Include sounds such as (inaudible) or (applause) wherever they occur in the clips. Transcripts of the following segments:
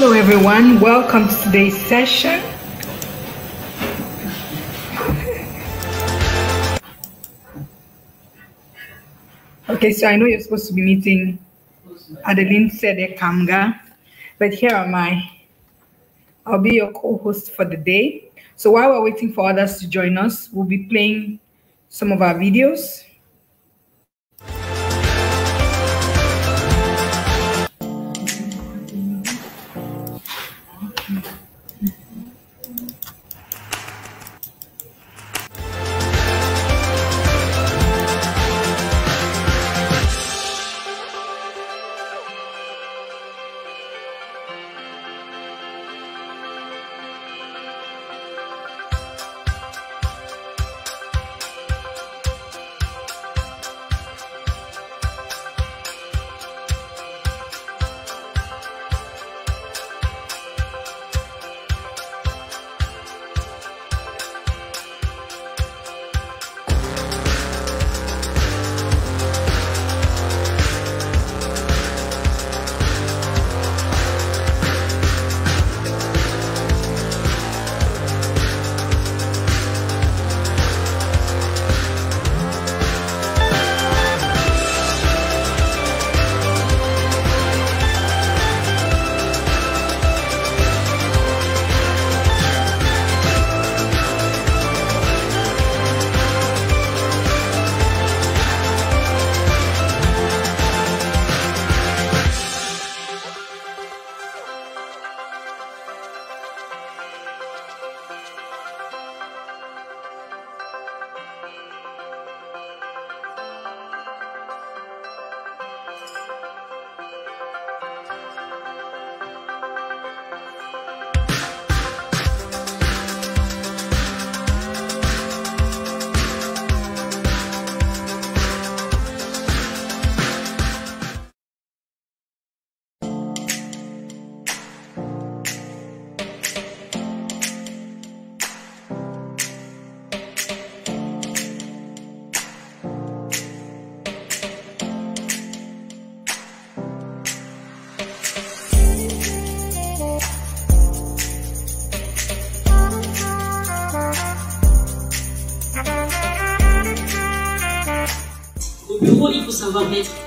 Hello, everyone. Welcome to today's session. Okay, so I know you're supposed to be meeting Adeline Sede Kamga, but here am I. I'll be your co-host for the day. So while we're waiting for others to join us, we'll be playing some of our videos.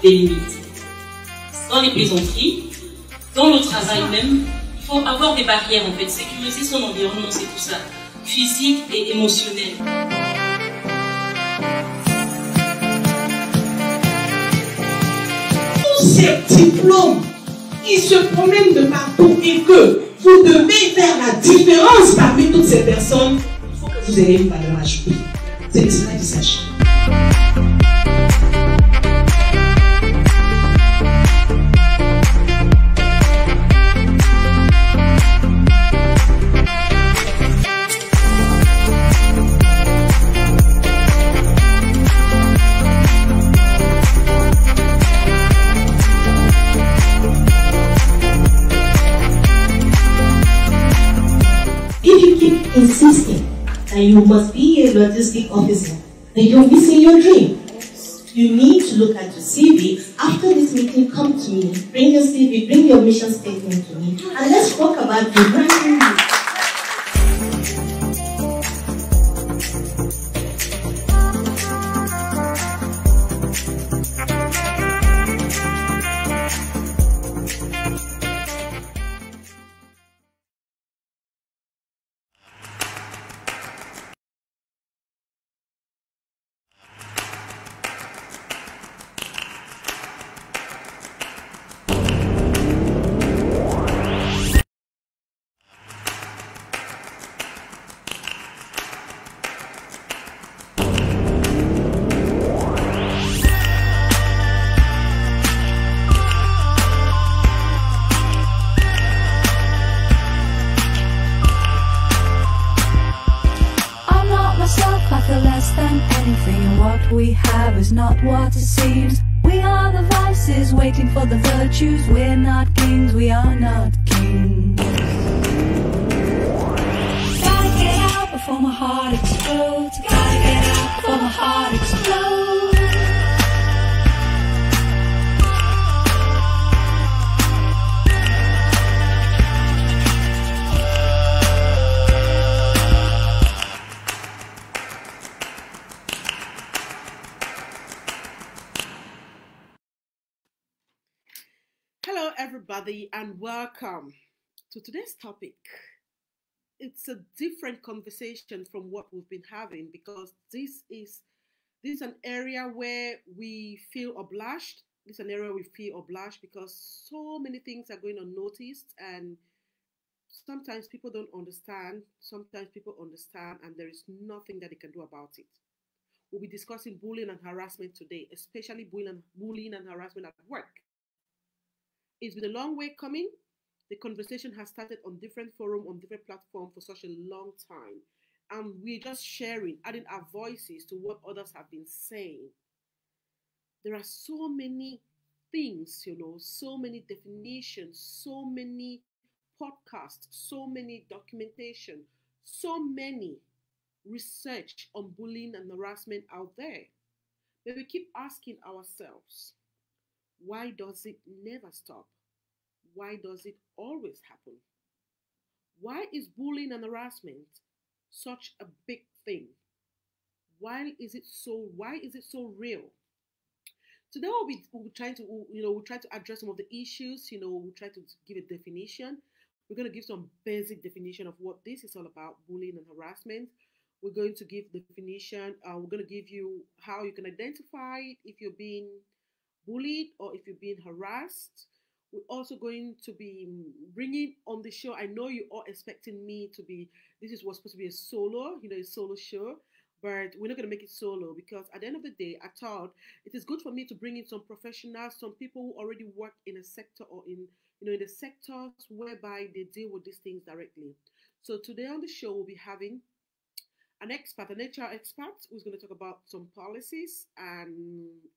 Limites. Dans les plaisanteries, dans le travail même, il faut avoir des barrières en fait, sécuriser son environnement, c'est tout ça, physique et émotionnel. Tous ces diplômes qui se promènent de partout et que vous devez faire la différence parmi toutes ces personnes, il faut que vous ayez une valeur ajoutée. C'est cela qu'il s'agit. That you must be a logistic officer, then you're missing your dream. You need to look at your CV. After this meeting, come to me, bring your CV, bring your mission statement to me, and let's talk about the branding. And welcome to today's topic. It's a different conversation from what we've been having because this is this is an area where we feel obliged. This is an area we feel obliged because so many things are going unnoticed, and sometimes people don't understand. Sometimes people understand, and there is nothing that they can do about it. We'll be discussing bullying and harassment today, especially bullying, bullying and harassment at work. It's been a long way coming. The conversation has started on different forum, on different platforms for such a long time. And we're just sharing, adding our voices to what others have been saying. There are so many things, you know, so many definitions, so many podcasts, so many documentation, so many research on bullying and harassment out there. But we keep asking ourselves, why does it never stop? Why does it always happen? Why is bullying and harassment such a big thing? Why is it so why is it so real? Today we'll be, we'll trying to you know we'll try to address some of the issues, you know, we'll try to give a definition. We're going to give some basic definition of what this is all about, bullying and harassment. We're going to give definition. Uh, we're going to give you how you can identify it if you're being bullied or if you're being harassed. We're also going to be bringing on the show. I know you are expecting me to be. This is what's supposed to be a solo, you know, a solo show, but we're not going to make it solo because at the end of the day, I thought it is good for me to bring in some professionals, some people who already work in a sector or in you know in the sectors whereby they deal with these things directly. So today on the show, we'll be having an expert, an HR expert, who's going to talk about some policies and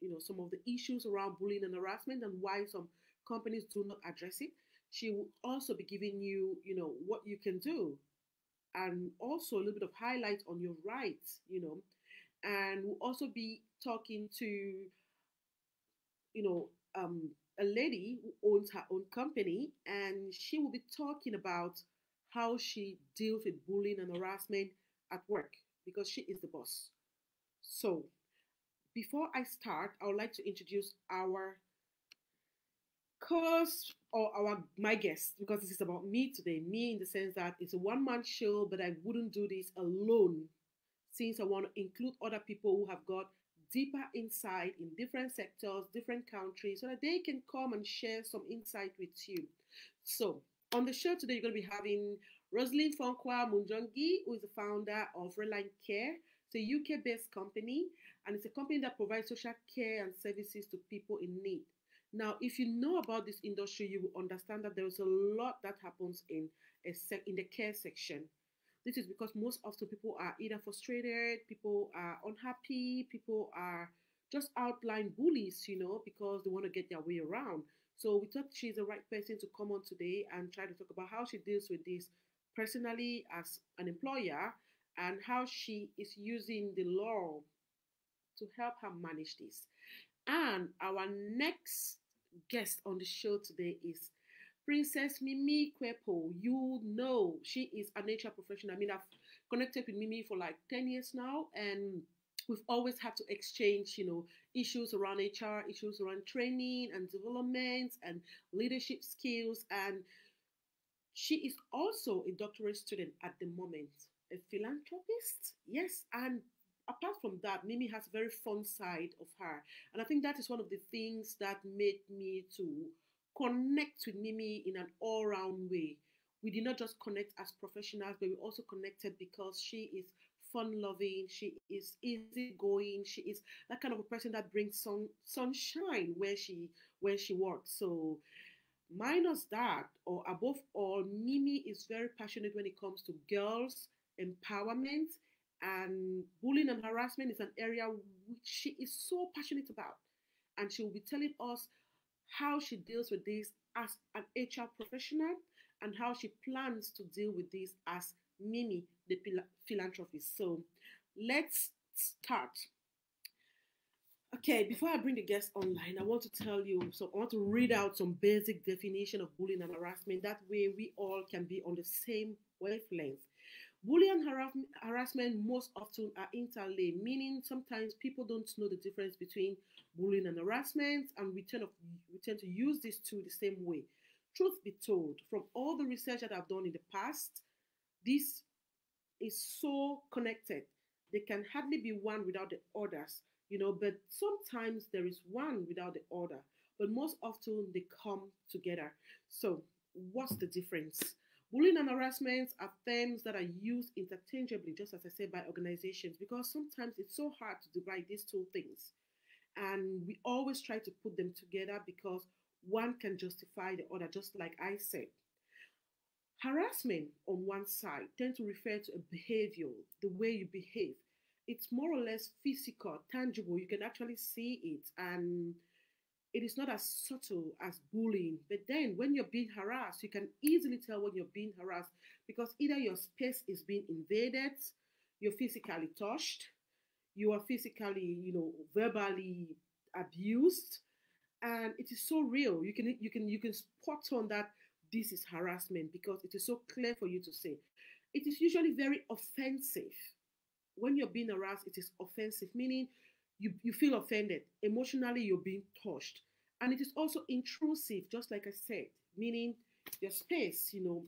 you know some of the issues around bullying and harassment and why some companies do not address it. She will also be giving you, you know, what you can do, and also a little bit of highlight on your rights, you know, and we'll also be talking to, you know, um, a lady who owns her own company, and she will be talking about how she deals with bullying and harassment at work because she is the boss. So, before I start, I would like to introduce our course or our my guest because this is about me today. Me in the sense that it's a one man show, but I wouldn't do this alone since I want to include other people who have got deeper insight in different sectors, different countries, so that they can come and share some insight with you. So on the show today, you're going to be having Rosalind Fonkwa Munjongi, who is the founder of Reline Care. It's a UK-based company, and it's a company that provides social care and services to people in need. Now, if you know about this industry, you will understand that there is a lot that happens in in the care section. This is because most often people are either frustrated, people are unhappy, people are just outline bullies, you know, because they want to get their way around. So we thought she's the right person to come on today and try to talk about how she deals with this personally as an employer and how she is using the law to help her manage this. And our next guest on the show today is Princess Mimi Kwepo. You know, she is an HR professional. I mean, I've connected with Mimi for like 10 years now, and we've always had to exchange, you know, issues around HR, issues around training and development and leadership skills. And she is also a doctorate student at the moment, a philanthropist. Yes, and apart from that, Mimi has a very fun side of her. And I think that is one of the things that made me to connect with Mimi in an all-round way. We did not just connect as professionals, but we also connected because she is fun-loving, she is easygoing, she is that kind of a person that brings sun sunshine where she where she works. So minus that, or above all, Mimi is very passionate when it comes to girls empowerment and bullying and harassment is an area which she is so passionate about. And she will be telling us how she deals with this as an HR professional and how she plans to deal with this as Mimi, the philanthropist. So let's start. Okay, before I bring the guest online, I want to tell you, so I want to read out some basic definition of bullying and harassment. That way we all can be on the same wavelength. Bullying and harassment most often are interlinked, meaning sometimes people don't know the difference between bullying and harassment, and we tend, of, we tend to use these two the same way. truth be told, from all the research that I've done in the past, this is so connected. They can hardly be one without the others, you know, but sometimes there is one without the other, but most often they come together. So, what's the difference? Bullying and harassment are terms that are used interchangeably, just as I said, by organizations, because sometimes it's so hard to divide these two things. And we always try to put them together because one can justify the other, just like I said. Harassment on one side tend to refer to a behavior, the way you behave. It's more or less physical, tangible. You can actually see it, and it is not as subtle as bullying. But then, when you're being harassed, you can easily tell when you're being harassed because either your space is being invaded, you're physically touched, you are physically, you know, verbally abused, and it is so real. You can you can you can spot on that this is harassment because it is so clear for you to say. It is usually very offensive. When you're being harassed, it is offensive, meaning you, you feel offended. Emotionally, you're being touched. And it is also intrusive, just like I said, meaning your space, you know,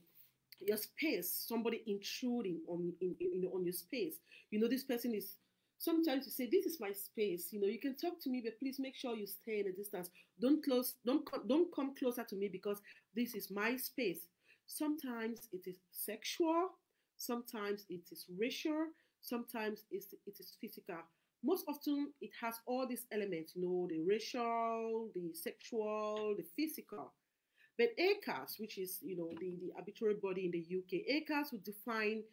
your space, somebody intruding on in, in, on your space. You know, this person is sometimes you say this is my space you know you can talk to me but please make sure you stay in a distance don't close don't don't come closer to me because this is my space sometimes it is sexual sometimes it is racial sometimes it's, it is physical most often it has all these elements you know the racial the sexual the physical but ACAS, which is you know the, the arbitrary body in the UK, ACAS would define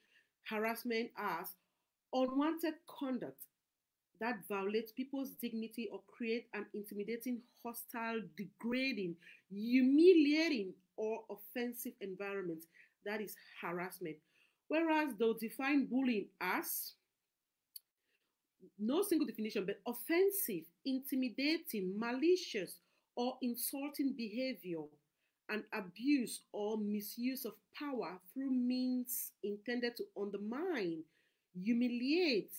harassment as unwanted conduct that violates people's dignity or create an intimidating, hostile, degrading, humiliating, or offensive environment. That is harassment. Whereas they'll define bullying as no single definition, but offensive, intimidating, malicious, or insulting behavior and abuse or misuse of power through means intended to undermine humiliate,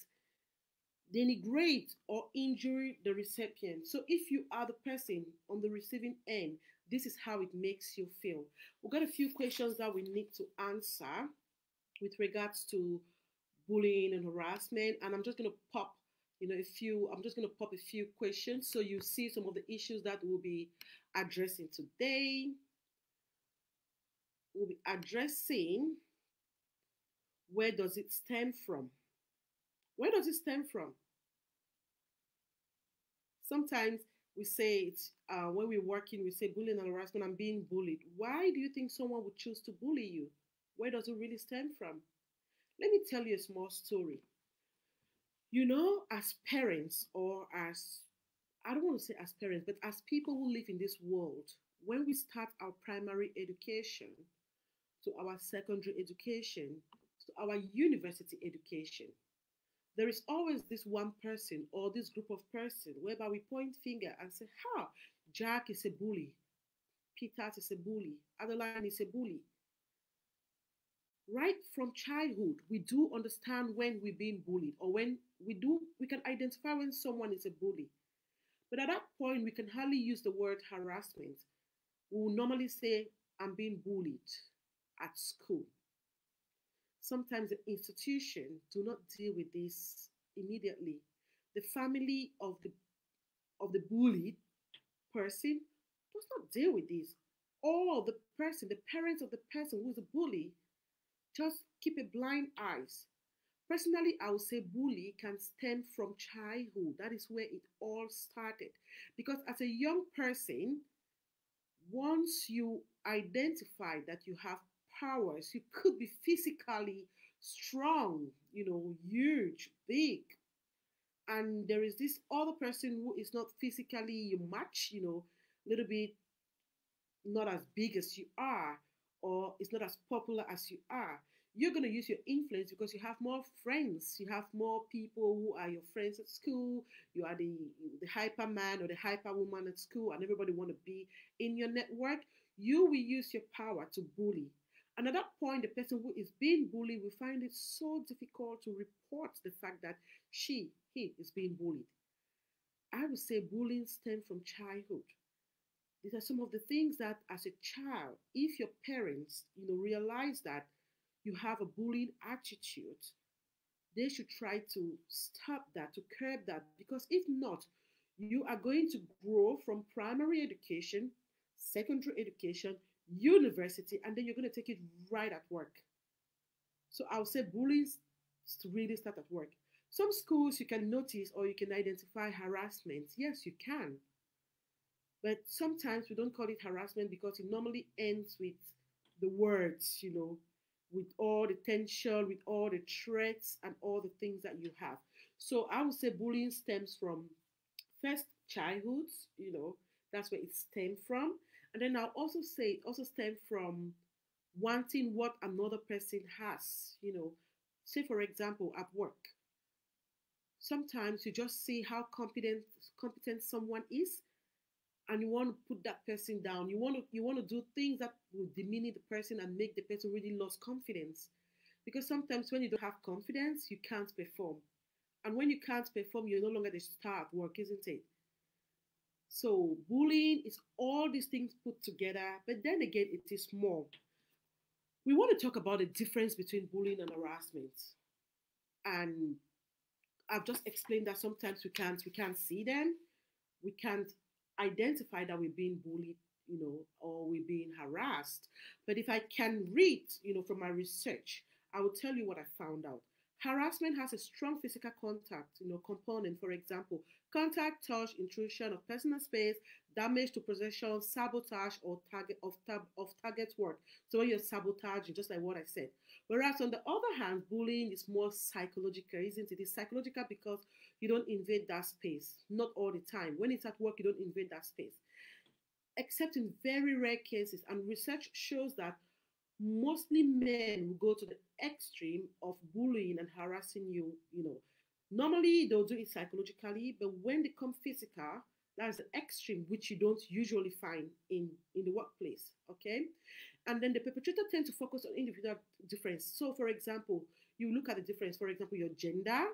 denigrate, or injure the recipient. So if you are the person on the receiving end, this is how it makes you feel. We've got a few questions that we need to answer with regards to bullying and harassment. And I'm just going to pop, you know, a few, I'm just going to pop a few questions so you see some of the issues that we'll be addressing today. We'll be addressing where does it stem from? Where does it stem from? Sometimes we say it's uh, when we're working, we say bullying and harassment, I'm being bullied. Why do you think someone would choose to bully you? Where does it really stem from? Let me tell you a small story. You know, as parents, or as I don't want to say as parents, but as people who live in this world, when we start our primary education to our secondary education, to our university education, there is always this one person or this group of person whereby we point finger and say, "Ha, Jack is a bully, Peter is a bully, Adeline is a bully." Right from childhood, we do understand when we're being bullied, or when we do, we can identify when someone is a bully. But at that point, we can hardly use the word harassment. We will normally say, "I'm being bullied at school." Sometimes the institution do not deal with this immediately. The family of the of the bullied person does not deal with this. Or the person, the parents of the person who is a bully, just keep a blind eyes. Personally, I would say bully can stem from childhood. That is where it all started. Because as a young person, once you identify that you have powers. You could be physically strong, you know, huge, big. And there is this other person who is not physically much, you know, a little bit not as big as you are, or it's not as popular as you are. You're going to use your influence because you have more friends. You have more people who are your friends at school. You are the, the hyper man or the hyper woman at school, and everybody want to be in your network. You will use your power to bully and at that point, the person who is being bullied will find it so difficult to report the fact that she, he is being bullied. I would say bullying stems from childhood. These are some of the things that as a child, if your parents, you know, realize that you have a bullying attitude, they should try to stop that, to curb that, because if not, you are going to grow from primary education, secondary education, university, and then you're going to take it right at work. So I'll say bullying really start at work. Some schools you can notice or you can identify harassment. Yes, you can. But sometimes we don't call it harassment because it normally ends with the words, you know, with all the tension, with all the threats and all the things that you have. So I would say bullying stems from first childhood, you know, that's where it stems from. And then I'll also say it also stems from wanting what another person has, you know. Say for example, at work. Sometimes you just see how competent competent someone is and you want to put that person down. You want to you want to do things that will demean the person and make the person really lose confidence. Because sometimes when you don't have confidence, you can't perform. And when you can't perform, you're no longer the star at work, isn't it? So bullying is all these things put together, but then again, it is more. We want to talk about the difference between bullying and harassment. And I've just explained that sometimes we can't we can't see them, we can't identify that we're being bullied, you know, or we're being harassed. But if I can read, you know, from my research, I will tell you what I found out. Harassment has a strong physical contact, you know, component. For example, contact, touch, intrusion of personal space, damage to possession, sabotage, or target of, tab, of target work. So when you're sabotaging, just like what I said. Whereas on the other hand, bullying is more psychological, isn't it? It's psychological because you don't invade that space. Not all the time. When it's at work, you don't invade that space. Except in very rare cases, and research shows that mostly men will go to the extreme of bullying and harassing you, you know. Normally they'll do it psychologically, but when they come physical, that's the extreme which you don't usually find in in the workplace okay and then the perpetrator tend to focus on individual difference so for example you look at the difference for example your gender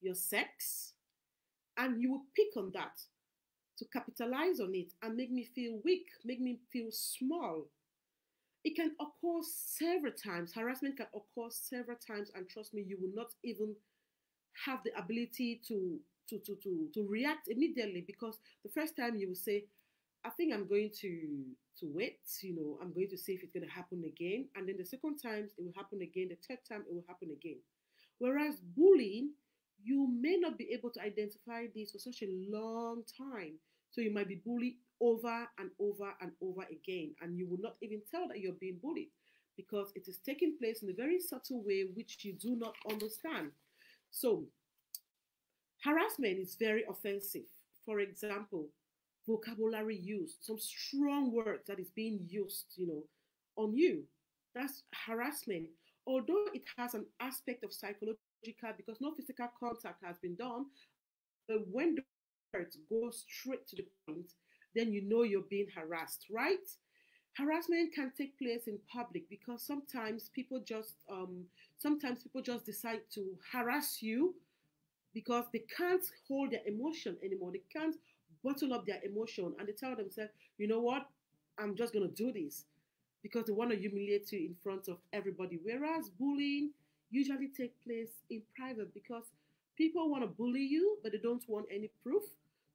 your sex and you will pick on that to capitalize on it and make me feel weak make me feel small it can occur several times. Harassment can occur several times, and trust me, you will not even have the ability to to to to, to react immediately because the first time you will say, I think I'm going to to wait, you know, I'm going to see if it's going to happen again. And then the second time it will happen again, the third time it will happen again. Whereas bullying, you may not be able to identify this for such a long time. So you might be bullied over and over and over again, and you will not even tell that you're being bullied because it is taking place in a very subtle way which you do not understand. So, harassment is very offensive. For example, vocabulary use, some strong words that is being used, you know, on you. That's harassment. Although it has an aspect of psychological because no physical contact has been done, but when the words go straight to the point, then you know you're being harassed, right? Harassment can take place in public because sometimes people just um, sometimes people just decide to harass you because they can't hold their emotion anymore. They can't bottle up their emotion and they tell themselves, you know what, I'm just gonna do this because they want to humiliate you in front of everybody. Whereas bullying usually take place in private because people want to bully you, but they don't want any proof.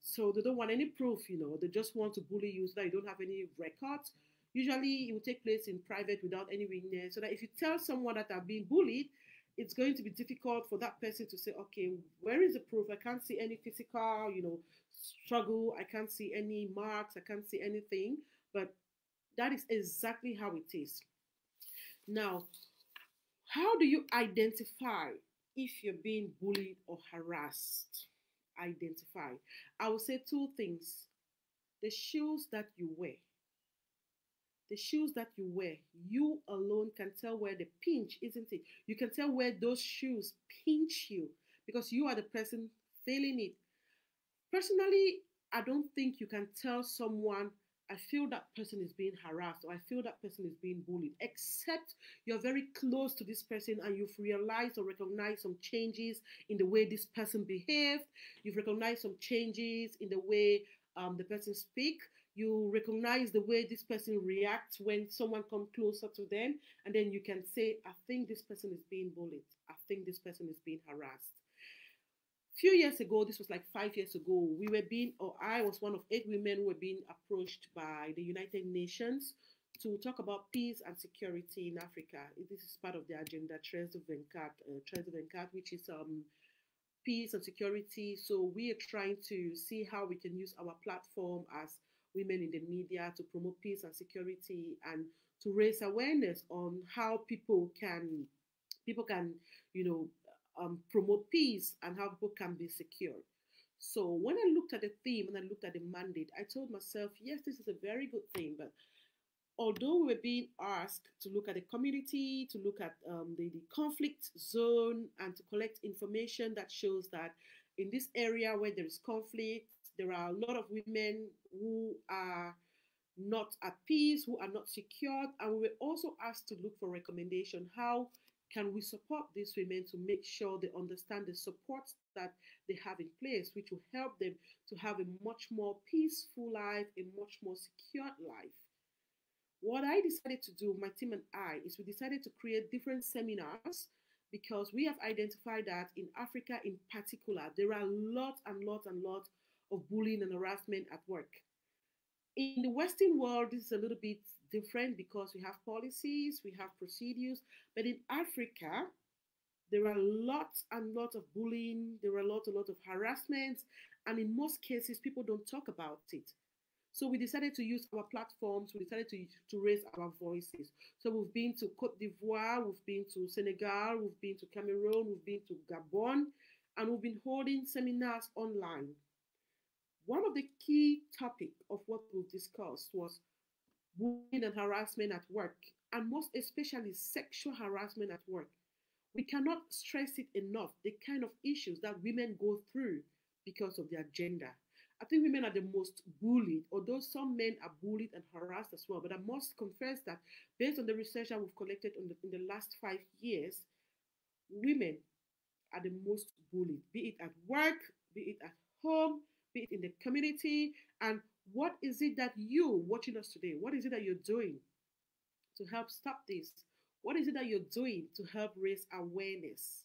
So they don't want any proof, you know, they just want to bully you so that you don't have any records. Usually it will take place in private without any witness. So that if you tell someone that I've been bullied, it's going to be difficult for that person to say, okay, where is the proof? I can't see any physical, you know, struggle. I can't see any marks. I can't see anything. But that is exactly how it is. Now, how do you identify if you're being bullied or harassed? identify. I will say two things the shoes that you wear. The shoes that you wear, you alone can tell where the pinch, isn't it? You can tell where those shoes pinch you because you are the person feeling it. Personally, I don't think you can tell someone I feel that person is being harassed or I feel that person is being bullied, except you're very close to this person and you've realized or recognized some changes in the way this person behaved. You've recognized some changes in the way um, the person speak. You recognize the way this person reacts when someone comes closer to them, and then you can say, "I think this person is being bullied. I think this person is being harassed." Few years ago, this was like five years ago, we were being, or I was one of eight women who were being approached by the United Nations to talk about peace and security in Africa. This is part of the agenda, treize vingt-cinq, uh, which is um, peace and security. So we are trying to see how we can use our platform as women in the media to promote peace and security and to raise awareness on how people can people can you know um, promote peace and how people can be secure. So when I looked at the theme and I looked at the mandate, I told myself, yes, this is a very good thing, but although we were being asked to look at the community, to look at um, the, the conflict zone, and to collect information that shows that in this area where there is conflict, there are a lot of women who are not at peace, who are not secured, and we were also asked to look for recommendation how can we support these women to make sure they understand the supports that they have in place, which will help them to have a much more peaceful life, a much more secure life? What I decided to do, my team and I, is we decided to create different seminars because we have identified that in Africa in particular, there are lots and lots and lots of bullying and harassment at work. In the Western world, this is a little bit different because we have policies, we have procedures, but in Africa, there are lots and lots of bullying, there are lots and lots of harassment, and in most cases, people don't talk about it. So we decided to use our platforms, we decided to, to raise our voices. So we've been to Cote d'Ivoire, we've been to Senegal, we've been to Cameroon, we've been to Gabon, and we've been holding seminars online. One of the key topic of what we've discussed was bullying and harassment at work, and most especially sexual harassment at work. We cannot stress it enough the kind of issues that women go through because of their gender. I think women are the most bullied, although some men are bullied and harassed as well. But I must confess that based on the research that we've collected the, in the last five years, women are the most bullied, be it at work, be it at home, be it in the community. And what is it that you watching us today, what is it that you're doing to help stop this? What is it that you're doing to help raise awareness?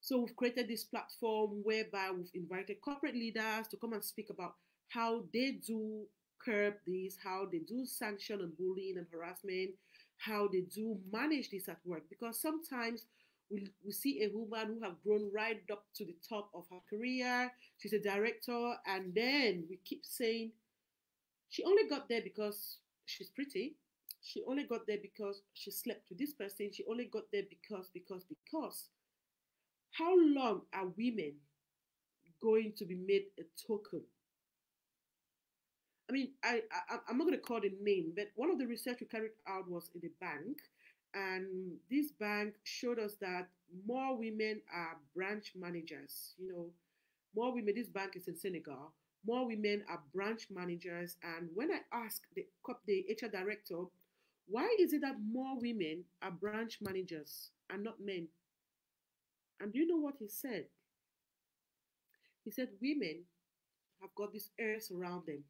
So we've created this platform whereby we've invited corporate leaders to come and speak about how they do curb this, how they do sanction and bullying and harassment, how they do manage this at work. Because sometimes we, we see a woman who have grown right up to the top of her career. She's a director, and then we keep saying she only got there because she's pretty. She only got there because she slept with this person. She only got there because, because, because. How long are women going to be made a token? I mean, I, I I'm not going to call the name, but one of the research we carried out was in a bank, and this bank showed us that more women are branch managers. You know, more women. This bank is in Senegal. More women are branch managers, and when I asked the the HR director, why is it that more women are branch managers and not men? And do you know what he said? He said, Women have got this earth around them.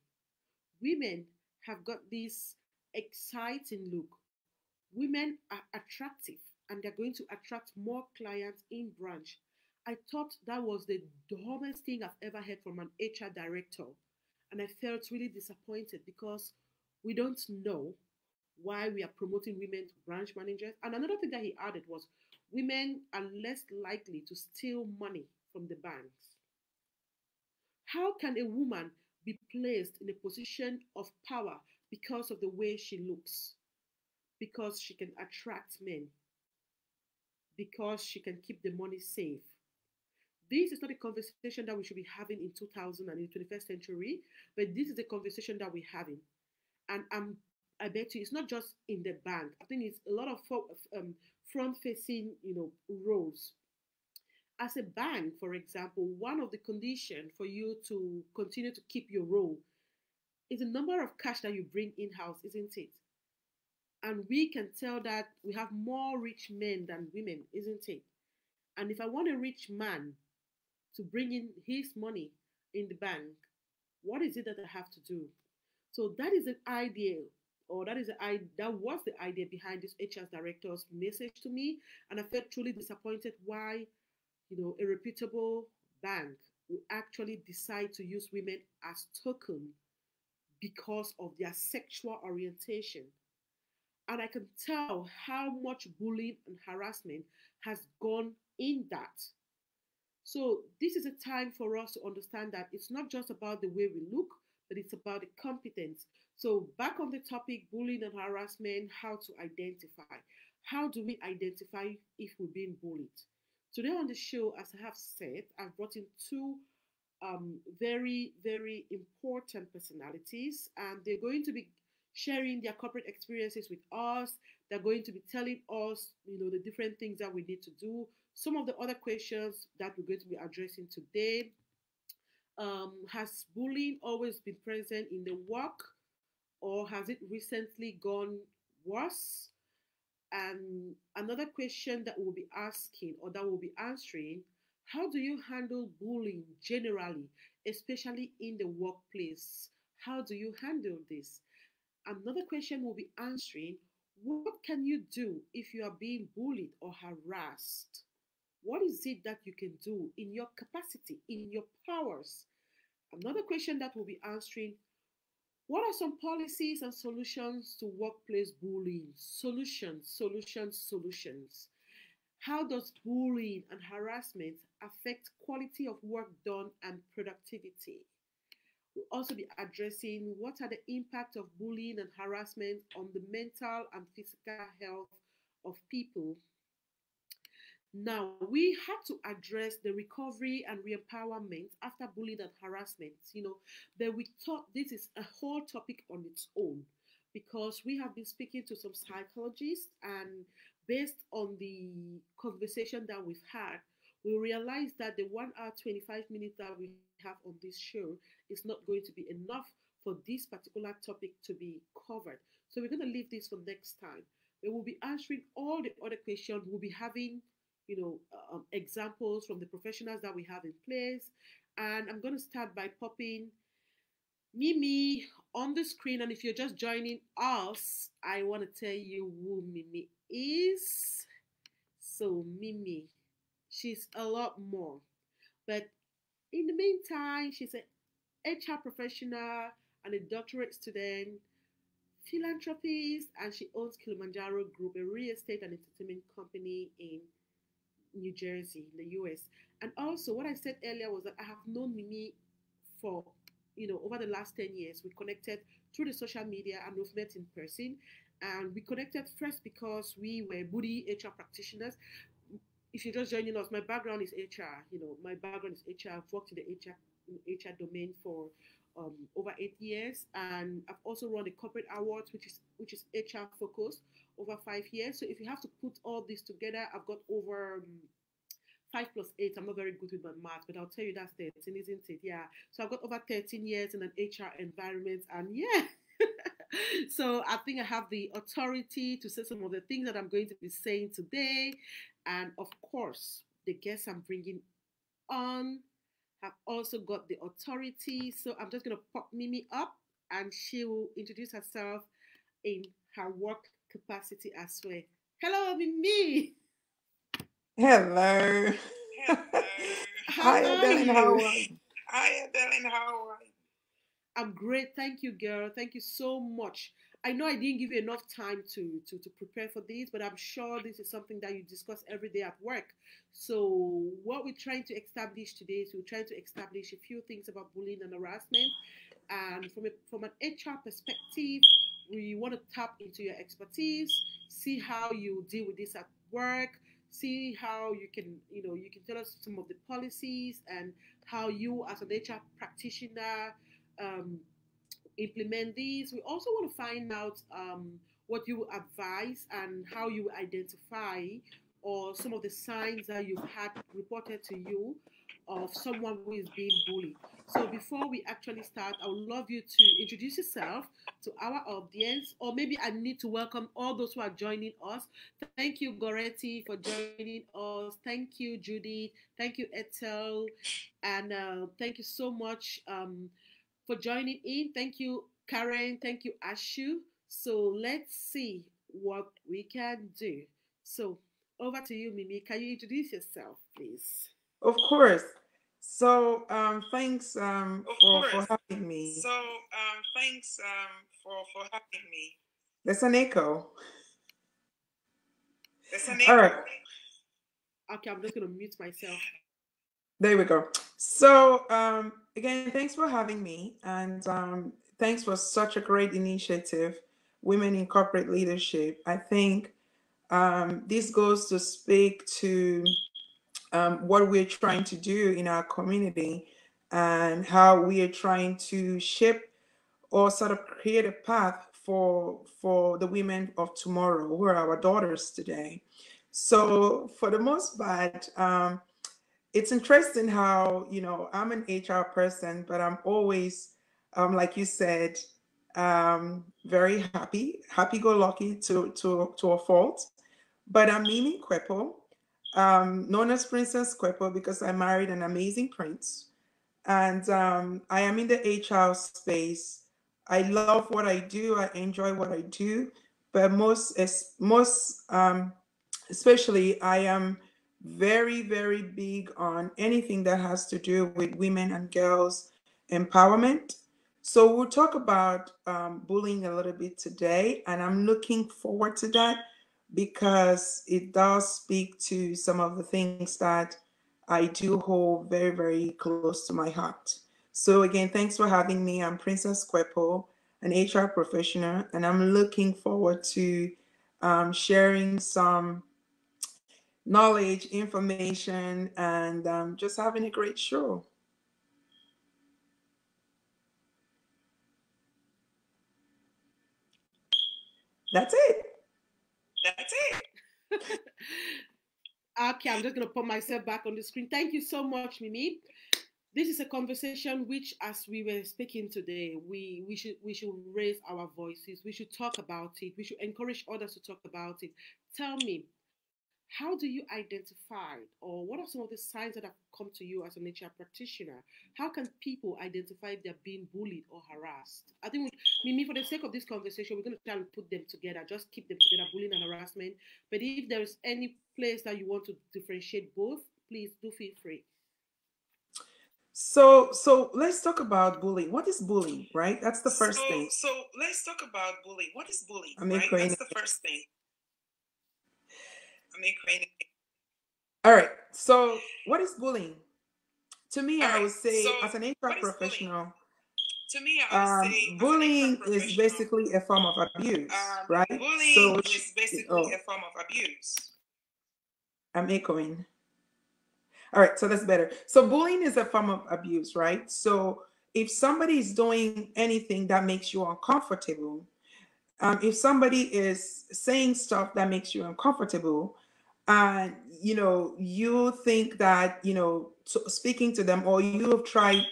Women have got this exciting look. Women are attractive and they're going to attract more clients in branch. I thought that was the dumbest thing I've ever heard from an HR director. And I felt really disappointed because we don't know why we are promoting women to branch managers. And another thing that he added was women are less likely to steal money from the banks. How can a woman be placed in a position of power because of the way she looks? Because she can attract men, because she can keep the money safe. This is not a conversation that we should be having in 2000 and in the 21st century, but this is the conversation that we're having. And I'm I bet you it's not just in the bank. I think it's a lot of um, front-facing, you know, roles. As a bank, for example, one of the conditions for you to continue to keep your role is the number of cash that you bring in-house, isn't it? And we can tell that we have more rich men than women, isn't it? And if I want a rich man to bring in his money in the bank, What is it that I have to do? So that is an idea, or that is the that was the idea behind this HR director's message to me, and I felt truly disappointed why, you know, a reputable bank would actually decide to use women as token because of their sexual orientation. And I can tell how much bullying and harassment has gone in that. So, this is a time for us to understand that it's not just about the way we look, but it's about the competence. So, back on the topic bullying and harassment, how to identify. How do we identify if we're being bullied? Today on the show, as I have said, I've brought in two um, very, very important personalities, and they're going to be sharing their corporate experiences with us. They're going to be telling us, you know, the different things that we need to do. Some of the other questions that we're going to be addressing today. Um, has bullying always been present in the work, or has it recently gone worse? And another question that we'll be asking or that we'll be answering how do you handle bullying generally, especially in the workplace? How do you handle this? Another question we'll be answering what can you do if you are being bullied or harassed? What is it that you can do in your capacity, in your powers? Another question that we'll be answering what are some policies and solutions to workplace bullying? Solutions, solutions, solutions. How does bullying and harassment affect quality of work done and productivity? We'll also be addressing what are the impact of bullying and harassment on the mental and physical health of people. Now, we had to address the recovery and re-empowerment after bullying and harassment, you know, but we thought this is a whole topic on its own because we have been speaking to some psychologists and based on the conversation that we've had, we realized that the one hour 25 minutes that we have on this show is not going to be enough for this particular topic to be covered. So we're going to leave this for next time. We will be answering all the other questions. We'll be having, you know, um, examples from the professionals that we have in place. And I'm going to start by popping Mimi on the screen. And if you're just joining us, I want to tell you who Mimi is. So, Mimi, she's a lot more. But in the meantime, she's an HR professional and a doctorate student, philanthropist, and she owns Kilimanjaro Group, a real estate and entertainment company in New Jersey, in the US. And also, what I said earlier was that I have known Mimi for you know, over the last 10 years, we connected through the social media and we've met in person. And we connected first because we were Budi HR practitioners. If you're just joining us, my background is HR. You know, my background is HR. I've worked in the HR, HR domain for um, over eight years, and I've also run the corporate awards, which is which is HR focused, over five years. So if you have to put all this together, I've got over um, five plus eight. I'm not very good with my math, but I'll tell you that's 13, isn't it? Yeah. So I've got over 13 years in an HR environment, and yeah. (laughs) so I think I have the authority to say some of the things that I'm going to be saying today. And of course, the guests I'm bringing on have also got the authority. So I'm just going to pop Mimi up and she will introduce herself in her work capacity as well. Hello, Mimi. Hello. (laughs) How Hi, are Adeline. How are you? Hi, Adeline. How are you? I'm great. Thank you, girl. Thank you so much. I know I didn't give you enough time to, to, to prepare for this, but I'm sure this is something that you discuss every day at work. So, what we're trying to establish today is we're trying to establish a few things about bullying and harassment. And from, a, from an HR perspective, we want to tap into your expertise, see how you deal with this at work, see how you can, you know, you can tell us some of the policies and how you as an HR practitioner um, implement these. We also want to find out um, what you advise and how you identify or some of the signs that you've had reported to you of someone who is being bullied. So before we actually start, I would love you to introduce yourself to our audience, or maybe I need to welcome all those who are joining us. Thank you, Goretti, for joining us. Thank you, Judy. Thank you, Etel. And uh, thank you so much. Um, for joining in. Thank you, Karen. Thank you, Ashu. So let's see what we can do. So over to you, Mimi. Can you introduce yourself, please? Of course. So um, thanks um, for, for having me. So um, thanks um, for for having me. There's an echo. There's an All right. Okay, I'm just gonna mute myself. There we go. So um, again, thanks for having me, and um, thanks for such a great initiative, Women in Corporate Leadership. I think um, this goes to speak to um, what we're trying to do in our community and how we are trying to shape or sort of create a path for for the women of tomorrow who are our daughters today. So for the most part, um, it's interesting how you know I'm an HR person, but I'm always, um, like you said, um, very happy, happy-go-lucky to to to a fault. But I'm Mimi Kwepo, um, known as Princess Kwepo because I married an amazing prince, and um, I am in the HR space. I love what I do. I enjoy what I do, but most most um, especially I am very very big on anything that has to do with women and girls empowerment. So we'll talk about um, bullying a little bit today, and I'm looking forward to that because it does speak to some of the things that I do hold very, very close to my heart. So, again, thanks for having me. I'm Princess Kwepo, an HR professional, and I'm looking forward to um, sharing some knowledge, information, and um, just having a great show. That's it. That's it. (laughs) Okay, I'm just gonna put myself back on the screen. Thank you so much, Mimi. This is a conversation which, as we were speaking today, we, we should we should raise our voices. We should talk about it. We should encourage others to talk about it. Tell me, how do you identify, or what are some of the signs that have come to you as an HR practitioner? How can people identify if they're being bullied or harassed? I think, we, Mimi, for the sake of this conversation, we're going to try and put them together, just keep them together, bullying and harassment. But if there is any place that you want to differentiate both, please do feel free. So, so let's talk about bullying. What is bullying, right? That's the first so, thing. So let's talk about bullying. What is bullying? I'm right? That's the first thing. Echoing. All right. So, what is bullying? To me, All I right, would say, so as an HR what is bullying? professional, To me, I would um, say as an HR bullying is basically a form of abuse, um, right? bullying So, is basically oh, a form of abuse. I'm echoing. All right, so that's better. So bullying is a form of abuse, right? So if somebody is doing anything that makes you uncomfortable, um, if somebody is saying stuff that makes you uncomfortable, and you know you think that you know speaking to them, or you have tried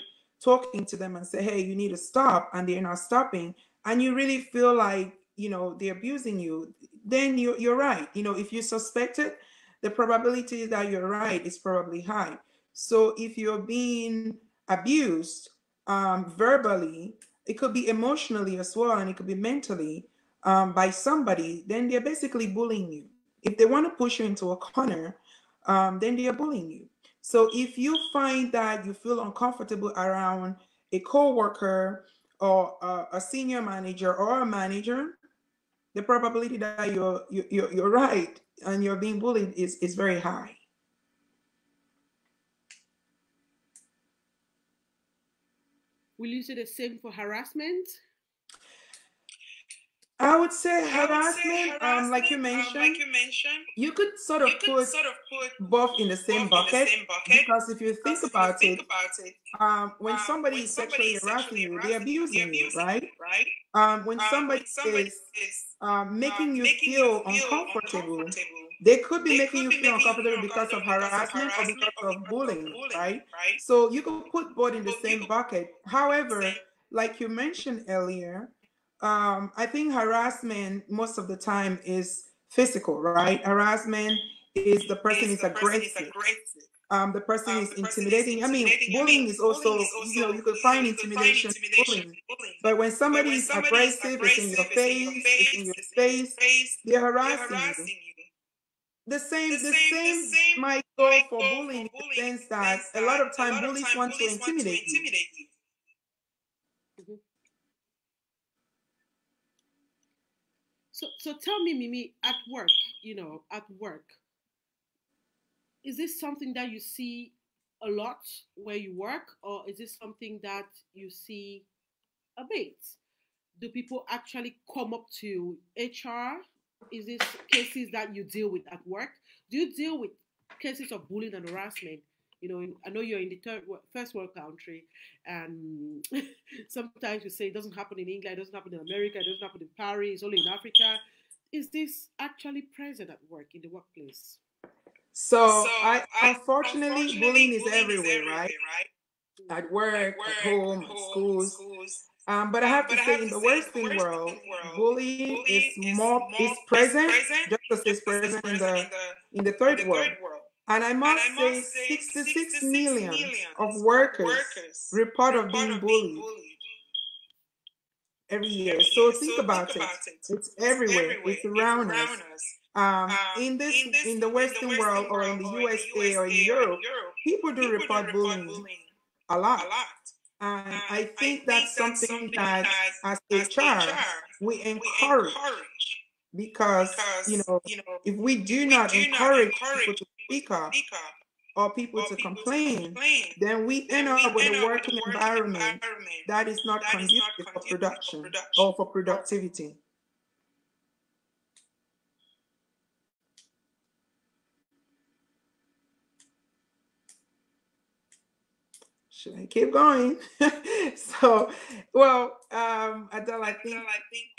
talking to them and say, "Hey, you need to stop," and they're not stopping, and you really feel like you know they're abusing you, then you you're right. You know, if you suspect it, the probability that you're right is probably high. So if you're being abused um, verbally, it could be emotionally as well, and it could be mentally um, by somebody, then they're basically bullying you. If they want to push you into a corner, um, then they are bullying you. So if you find that you feel uncomfortable around a coworker or a, a senior manager or a manager, the probability that you're you- you're, you're right and you're being bullied is, is very high. Will you say the same for harassment? I would say I would say harassment, um, like you harassment, um, mentioned, like you mentioned, you could sort of put sort of put both in the same both in the bucket same bucket because if you think if you about think it, about it, um, when um, somebody when is sexually harassing you, they're harassing you, they're abusing you, right? right? Um, when Um, somebody when somebody is is um, making um, you making feel uncomfortable, uncomfortable, they could be they making could you be feel uncomfortable because of uncomfortable because of harassment or because of of bullying, bullying, right? right? So you could put both in the same bucket. However, like you mentioned earlier, um, I think harassment most of the time is physical, right? Harassment is the person is is the person is aggressive. aggressive. um, the person is intimidating. I mean, bullying is also, you know, you could find intimidation, bullying. But when somebody is aggressive, it's in your face, it's in your face, they're harassing you. The same, the same might go for bullying in the sense that a lot of time bullies want to intimidate you. So, so tell me, Mimi, at work, you know, at work, is this something that you see a lot where you work, or is this something that you see a bit? Do people actually come up to HR? Is this cases that you deal with at work? Do you deal with cases of bullying and harassment? You know, in, I know you're in the third, first world country, and (laughs) sometimes you say it doesn't happen in England, it doesn't happen in America, it doesn't happen in Paris, it's only in Africa. Is this actually present at work in the workplace? So, I unfortunately, bullying is everywhere, right? right? At work, at home, at schools. Um, but I have to say, in the Western world, bullying is more is present, just as it's present in the in the third world. And I must say, 66 million of workers report of being bullied every year. So think about it. It's everywhere. It's around us. Um, in this, in the Western world, or in the USA, or in Europe, people do report bullying a lot. a And I think that's something that, as HR, we encourage because you know if we do not encourage people to speak up or people to complain, then we end up with a working environment that is not conducive for production or for productivity. Should I keep going? (laughs) so, well, um, Adele, I think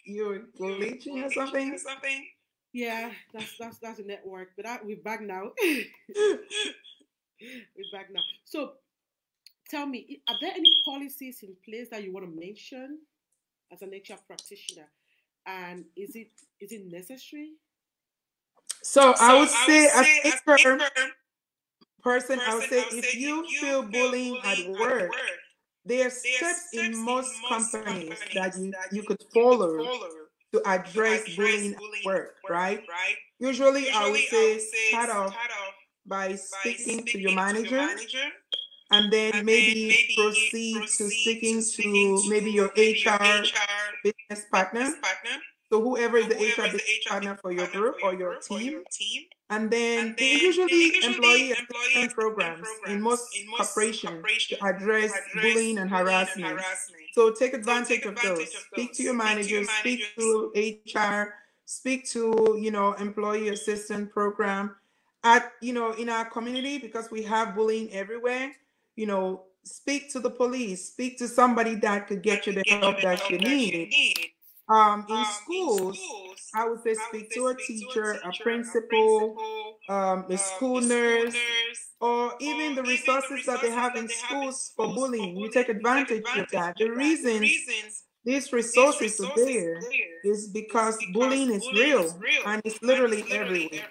you're glitching or something. Yeah, that's that's that's a network, but I, we're back now. (laughs) we're back now. So, tell me, are there any policies in place that you want to mention as an HR practitioner, and is it is it necessary? So I would say, as a person, I would say, if you feel bullying at work, there are steps in most companies that you, you could follow to address bullying at work, right? right? Usually, I would say start off by speaking to your manager and then maybe proceed to speaking to maybe your HR business partner. So whoever is the HR business partner for your group or your team. And then they usually employee assistance programs in most corporations to address bullying and harassment. So take advantage of those. Speak to your manager, speak to HR, speak to, you know, employee assistance program. At, you know, in our community, because we have bullying everywhere, you know, speak to the police, speak to somebody that could get you the help that you need. Um, in schools, I would say speak to a teacher, a principal, um, a school nurse, or even the resources that they have in schools for bullying. You take advantage of that. The reasons these resources are there is because bullying is real and it's literally everywhere.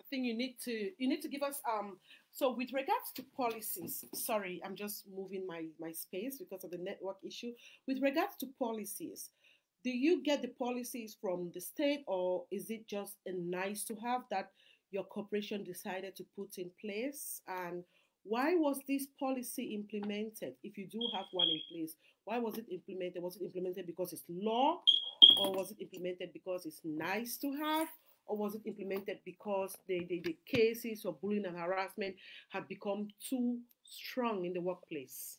I think you need to you need to give us um so with regards to policies sorry i'm just moving my my space because of the network issue. With regards to policies do you get the policies from the state or is it just a nice to have that your corporation decided to put in place? And why was this policy implemented? If you do have one in place why was it implemented? Was it implemented because it's law or was it implemented because it's nice to have or was it implemented because the, the, the cases of bullying and harassment had become too strong in the workplace?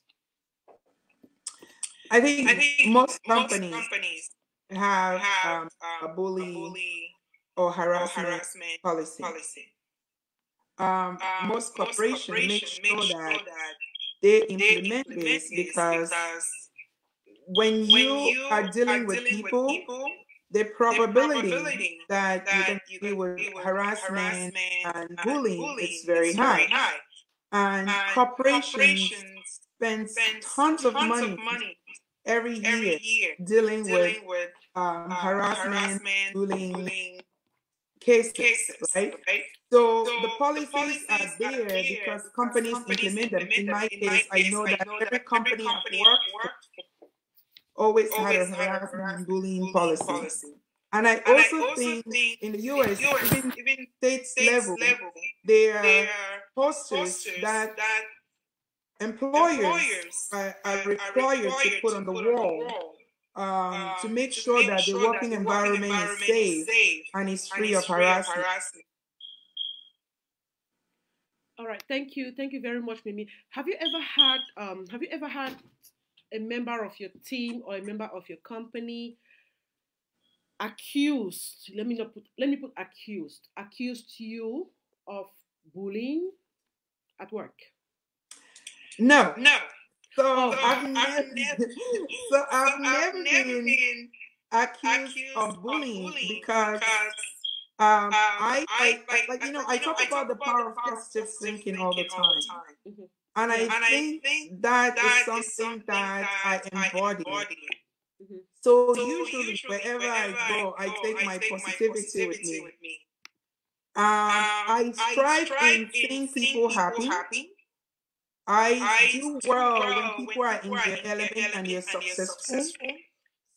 I think, most companies, have, um, a bully, or harassment, policy. Um, most corporations make sure that they implement this because when you are dealing with people, the probability that you're going to deal with harassment and bullying is very high. And corporations spend tons of money every year dealing with um, harassment, bullying cases, cases, right? right? So, So the policies, policies are are there because companies companies implement them. In my implement them. case, I know that every company company worked I've for worked always had a always had a harassment and harassment bullying bullying policy. policy. And I And I also also think think in the US, the US, even even states states level, level, there there are are posters posters that that employers employers are, are, are required to put on the wall um, to um, make sure that the working environment is safe and is free of harassment. All right, thank you, thank you very much, Mimi. Have you ever had um have you ever had a member of your team or a member of your company accused? Let me not put let me put accused accused you of bullying at work. No. No. So Oh. I've I've never, never- (laughs) so I've So never been been accused accused of of bullying bullying because because um, um, I, I like, like, like you know I you know, talk about the power of positive thinking all the time, Mhm. And I And I think think that that is is something something that I embody. Mhm. So, So usually, usually wherever, wherever I go, I take my positivity, with positivity me. with me. Um, I strive in seeing people happy. I, I do do well well when people are in their element and they're successful. successful.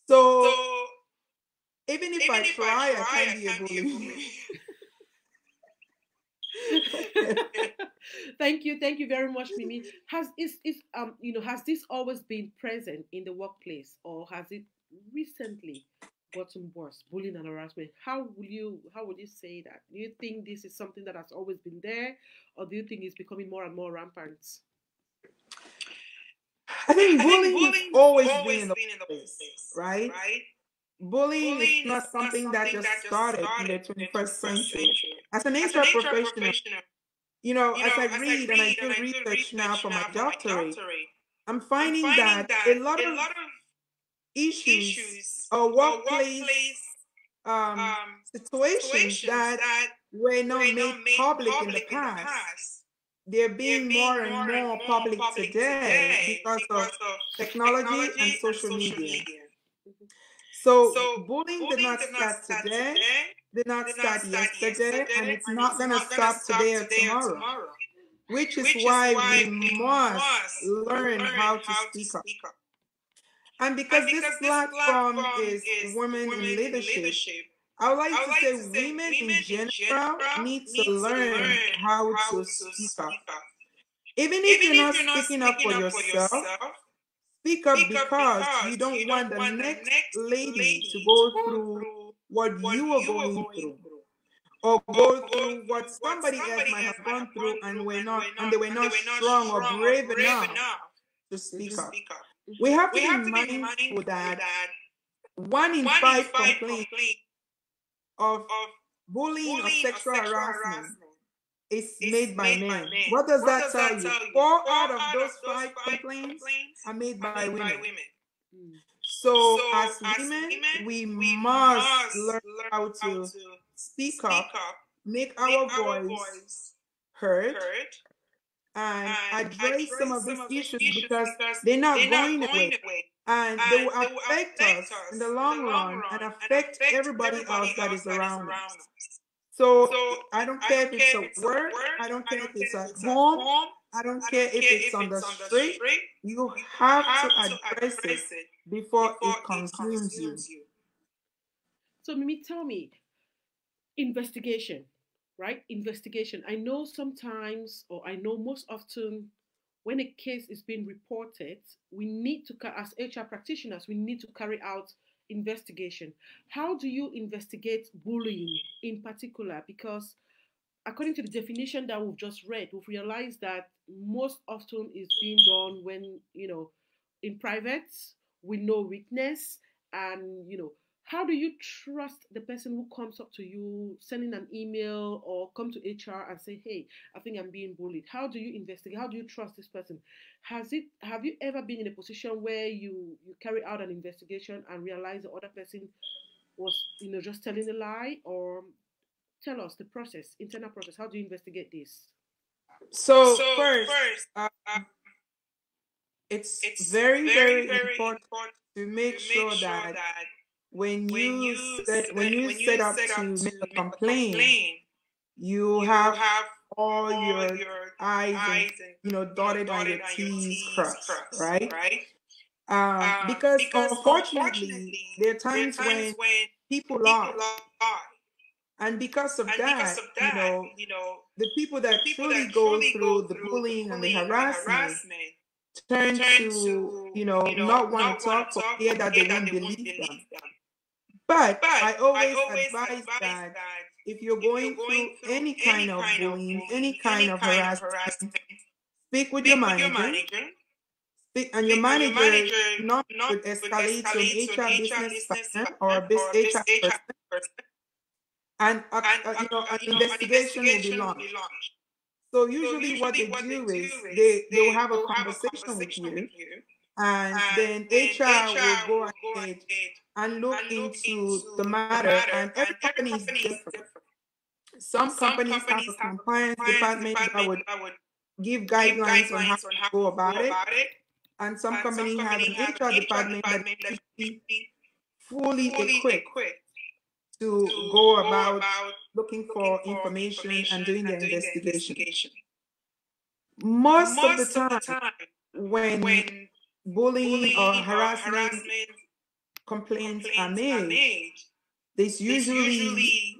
So, So even if even I if try, I try, can't be a bully. (laughs) (laughs) thank you, thank you very much, Mimi. Has is is um you know has this always been present in the workplace, or has it recently gotten worse, bullying and harassment? How will you how would you say that? Do you think this is something that has always been there, or do you think it's becoming more and more rampant? I think I bullying, think has bullying always, always been in the been in the place, place, right? right? Bullying, Bullying is not something that just started in the 21st century. As an As an HR professional, professional, you know, you as know, I as read and I do and I do research now for my now doctorate, doctorate, I'm I'm finding finding that that a lot a of lot of issues issues or or workplace um, um, situations situations that that were not made made public in the public in the past, past, they're they're being being more and more public today because of technology and social media. So, So bullying did not did start start today, today, did not did start start yesterday, yesterday, and it's and not going to stop today or today or tomorrow. tomorrow. Which is Which is why why we must must learn how to speak up. And because, And this because this platform platform is is women women in in leadership, leadership, I would like I to would like say to say women in general general need to to learn learn how how to to speak speak up. up. Even if Even you're not you're not speaking up for speaking up for yourself, yourself, speak up speak up because because you don't you want don't the want the next next lady lady to go through what what you are going going through through. or go through what somebody else might have gone through and were not and they were not they were not strong or brave enough to speak up. We have to be have to be mindful that one in five complaints of of bullying or bullying or sexual sexual harassment harassment is is made by made by men. men. What does What that does tell that you? tell you? Four Four out of out those of those five five complaints complaints are made by made by women. women. Mm. So, So as as women, women, we we must must learn learn how how to to speak speak up, up, make make our our voice voice heard, heard, and and address some of address some these of these issues issues because because they're not they're not going going away. away. And they And will they will affect affect us in us the in long the long run and run and affect affect everybody everybody else that else is that is around around us. us. So So I don't I care don't if it's care at it's at work, work, I don't care if it's if at home, home, I don't care if it's on the it's on the street. street. You You have have to to address it address it before before it it consumes you. So Mimi, tell me, investigation, right? Investigation. I know sometimes, or I know most often, when a case is being reported, we need to, as HR practitioners, we need to carry out investigation. How do you investigate bullying in particular? Because according to the definition that we've just read, we've realized that most often is being done when, you know, in private, with no witness, and, you know, how do you trust the person who comes up to you, sending an email or come to HR and say, "Hey, I think I'm being bullied." How do you investigate? How do you trust this person? Has it? Have you ever been in a position where you you carry out an investigation and realize the other person was, you know, just telling a lie? Or tell us the process, internal process. How do you investigate this? So, So first, first, um, um, it's it's very, very, very very important important to to make make sure sure that that when when you set when you set up to make a complaint, you have all your your I's and you know dotted on your T's crossed, right? right? Um, Um, because unfortunately, there are times when people lie, and because of and that, because of you know, you know, the people the that people truly that go truly through the bullying and the bullying and the harassment harassment turn turn to, you know, you know, not want to talk talk fear that they that won't believe them. believe them. But But I I always always advise advise that that if you're if you're going through through any kind of bullying, any kind of harassment, harassment, speak with your speak with your manager. manager. Speak, and your Speak your manager manager not not would escalate to an HR business partner or a partner bis or a bis HR person, person, and uh, and uh, uh, you know an you know, investigation will be launched. launched. So So usually, what they usually what they do do is they they will have a will have a conversation with you, with you, and and then then HR will HR go will go ahead ahead and look and look into into the matter. matter, And every and every company is company is different. different. Some Some companies have a companies have a compliance compliance department that would that would give give guidelines on how guidelines on to go about go about it, and some and some companies an have HR an HR department that department that is is fully fully equipped equipped to to go about about looking for for information information and doing the and doing investigation. investigation. Most of the Most of the time, time, when when bullying or bullying or harassment harassment complaints are complaints are made, made, there's usually usually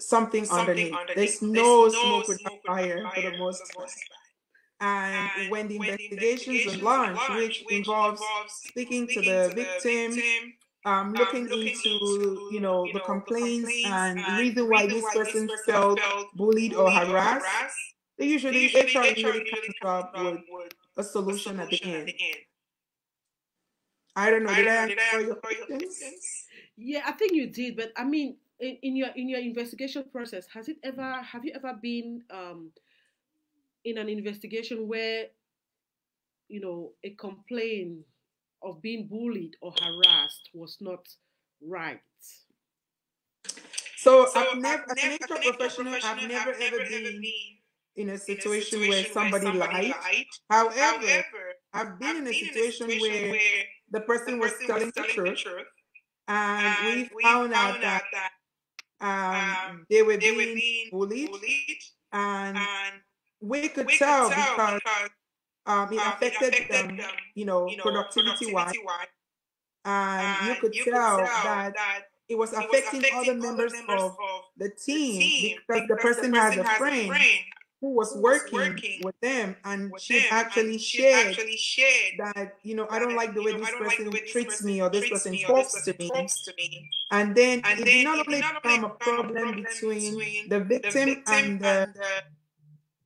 something something underneath. underneath. There's There's no no smoke without fire for the fire most for the most part. And And when the when investigations are launched, which which involves speaking to the victim, victim, um, um, looking looking into into you know you the know complaints complaints and the and reason why reason this why this person person felt bullied or harassed, they usually usually HR HR usually comes up with a a solution at the at the end. I don't know. I Did don't I know, did I answer your questions? questions? Yeah, I think you did, but I mean, in, in your in your investigation process, has it ever have you ever been um in an investigation where you know a complaint of being bullied or harassed was not right? So, So I've never, I've as an never, as HR an HR professional, I've never I've ever never ever been been in a in a situation where situation where somebody somebody lied. lied. However, However, I've been I've in a been in a situation situation where where the the person was person was telling the telling the truth, truth, and we and we found out that that um, um, they were they being being bullied, bullied, and we could we could tell tell because because um, it um, it affected affected them, them, you know, you know, productivity wise, and you could you could tell tell that that it was it was affecting other affecting other members members of of the the team because the because the person has person a has a friend friend who was who was working working with them and with she them, actually and shared actually shared that you know i don't like the way this don't like the person way this treats person me or this person me or this talks to talks to me, and then and it then did not only did not only become a problem problem between between the the victim and the and the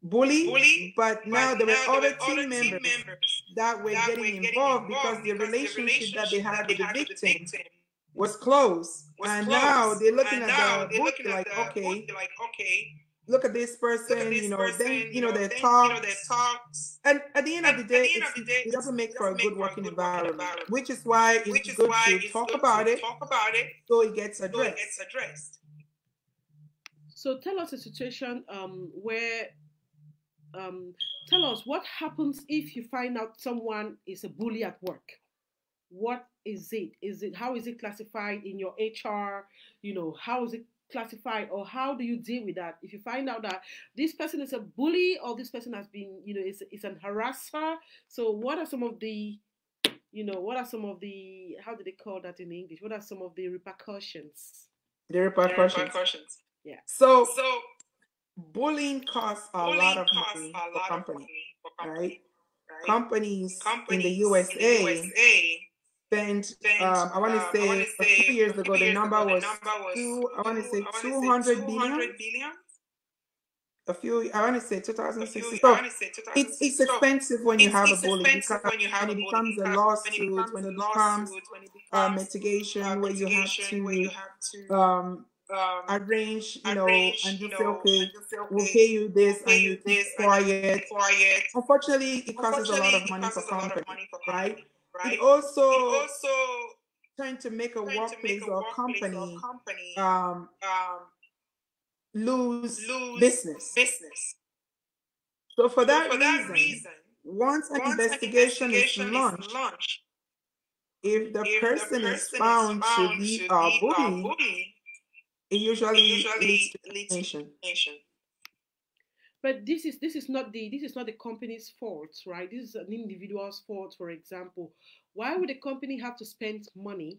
bully bully, but now but there were now there other were team other team members members that were that getting getting involved because involved the because the relationship that they had with the had with the victim was close. and now they're looking at the they're looking like okay like, okay, look at this look at person this you know person, then you know their then, you know, their talks talks. and at the end And of the day, the of the day, it doesn't make for a good working environment, environment. which is why it's Which is good why to it's talk good about to it talk about it so it gets so it addressed. gets addressed. So tell us a situation um, where um, tell us what happens if you find out someone is a bully at work. What is it? Is it how is it classified in your HR? You know, how is it classified, or how do you deal with that? If you find out that this person is a bully, or this person has been, you know, is is an harasser. So, what are some of the, you know, what are some of the how do they call that in English? What are some of the repercussions? The The repercussions. repercussions. Yeah. So So bullying costs a lot bullying of costs money a for lot of companies, money for companies, right? right? Companies in Companies the in the USA USA spent, um, I want to um, say, a say, few years ago, the number ago, the was number was two, I want to two, say I want to say 200 billion. 200 billion. A few, I want to say A 2016. I So want to say 2006. it's it's expensive when you have a bully because when you have when a it becomes a because when it becomes when a it becomes lawsuit, when it uh, becomes mitigation uh, where you have where you to have to um, um, arrange, you know, arrange, and you just say, okay, we'll pay you this and you keep quiet. Unfortunately, it costs a lot of money for costs a lot of money for right? Company, right? It It also also trying to make a make workplace a or workplace or company company um, um, lose lose business. business. So for So that for that reason, reason, once an once an investigation is investigation is launched, launched, if the if person the is found is to found be to a be a bully, it it usually leads usually leads to termination. Termination. But this is this is not the this is not the company's fault, right? This is an individual's fault, for example. Why would a company have to spend money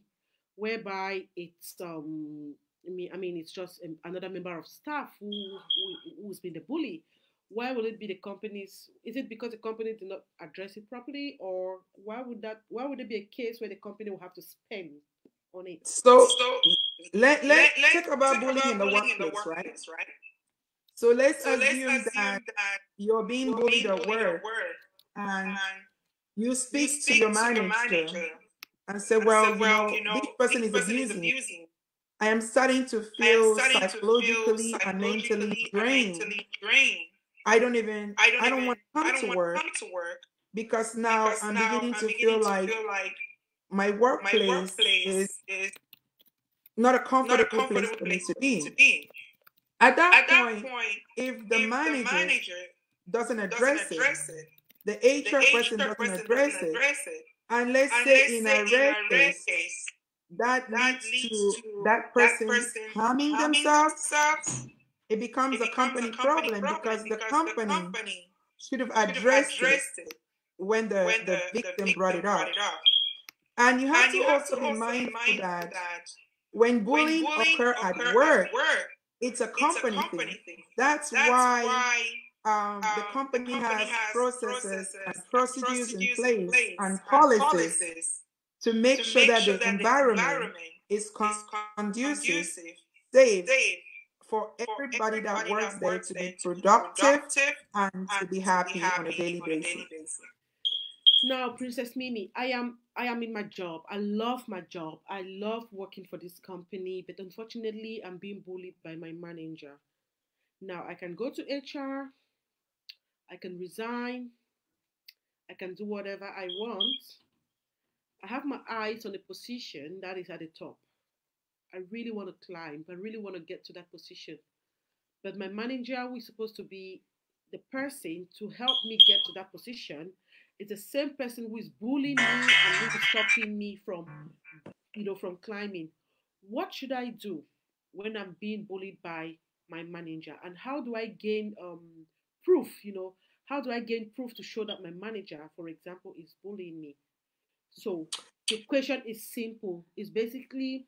whereby it's um I mean I mean it's just another member of staff who, who who's been the bully? Why would it be the company's is it because the company did not address it properly or why would that why would it be a case where the company will have to spend on it? So So let let, let's let's talk about bullying about in the bullying in the workplace, right? workplace, right? So let's So let's assume assume that that you're being you're bullied at work and and you you speak to speak your to your manager manager and say, and well, say, you well, know, you know, this person this is person abusing me. abusing. I am starting to feel starting to feel psychologically and mentally psychologically drained. drained. I don't even, I don't I don't even, want to I come to work come to work because now because I'm now beginning I'm to beginning feel to like feel like my my workplace workplace is is not a not a comfortable place comfortable place to for me to be. At that At that point, point, if the if the manager manager doesn't doesn't address it, address it, the the HR person HR doesn't person address doesn't it, address it, and let's and say in a rare a rare case, case that that leads to that person person harming harming themselves, themselves, it becomes it a becomes a company company problem problem because the because the company company should have addressed it addressed it when the, when the victim victim brought it brought up. it up. And you have And to you also to be also be mindful that that when bullying bullying occur occur at work, at work, it's a it's a company thing. thing. That's That's why why um, the um, the company company has has processes processes and and procedures in procedures in place place and and policies policies to make to sure make that sure the that the environment environment is is conducive, conducive, safe safe for for everybody that works that there to there be to be productive productive and to be happy on a happy on a daily basis. Now, Princess Mimi, I am I am in my job. I love my job. I love working for this company, but unfortunately, I'm being bullied by my manager. Now, I can go to HR, I can resign, I can do whatever I want. I have my eyes on a position that is at the top. I really want to climb. I really want to get to that position. But my manager, is supposed to be the person to help me get to that position, is the same person who is bullying me and who is stopping me from, you know, from climbing. What should I do when I'm being bullied by my manager? And how do I gain um, proof? You know, how do I gain proof to show that my manager, for example, is bullying me? So the question is simple. It's basically,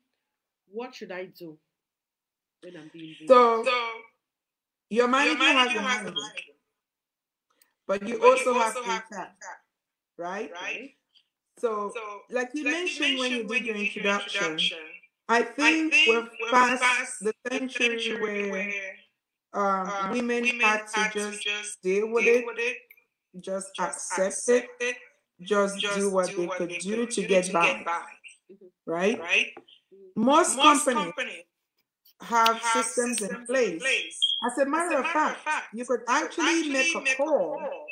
what should I do when I'm being bullied? So So your your manager has manager has a manager, but you but you also have also have HR, HR, right? right? So, So like you like mentioned when you mentioned when did you your did your introduction, introduction, I I think think we're we're past past the century century where where um, um, women women had to had to just just deal with deal it, with it, just just accept it, it, just just do what do they what could they do to do get to by, get by, right? right? Most Most companies companies have have systems in systems in place. place. As a As matter a of matter of fact, fact, you could could actually make a make a call call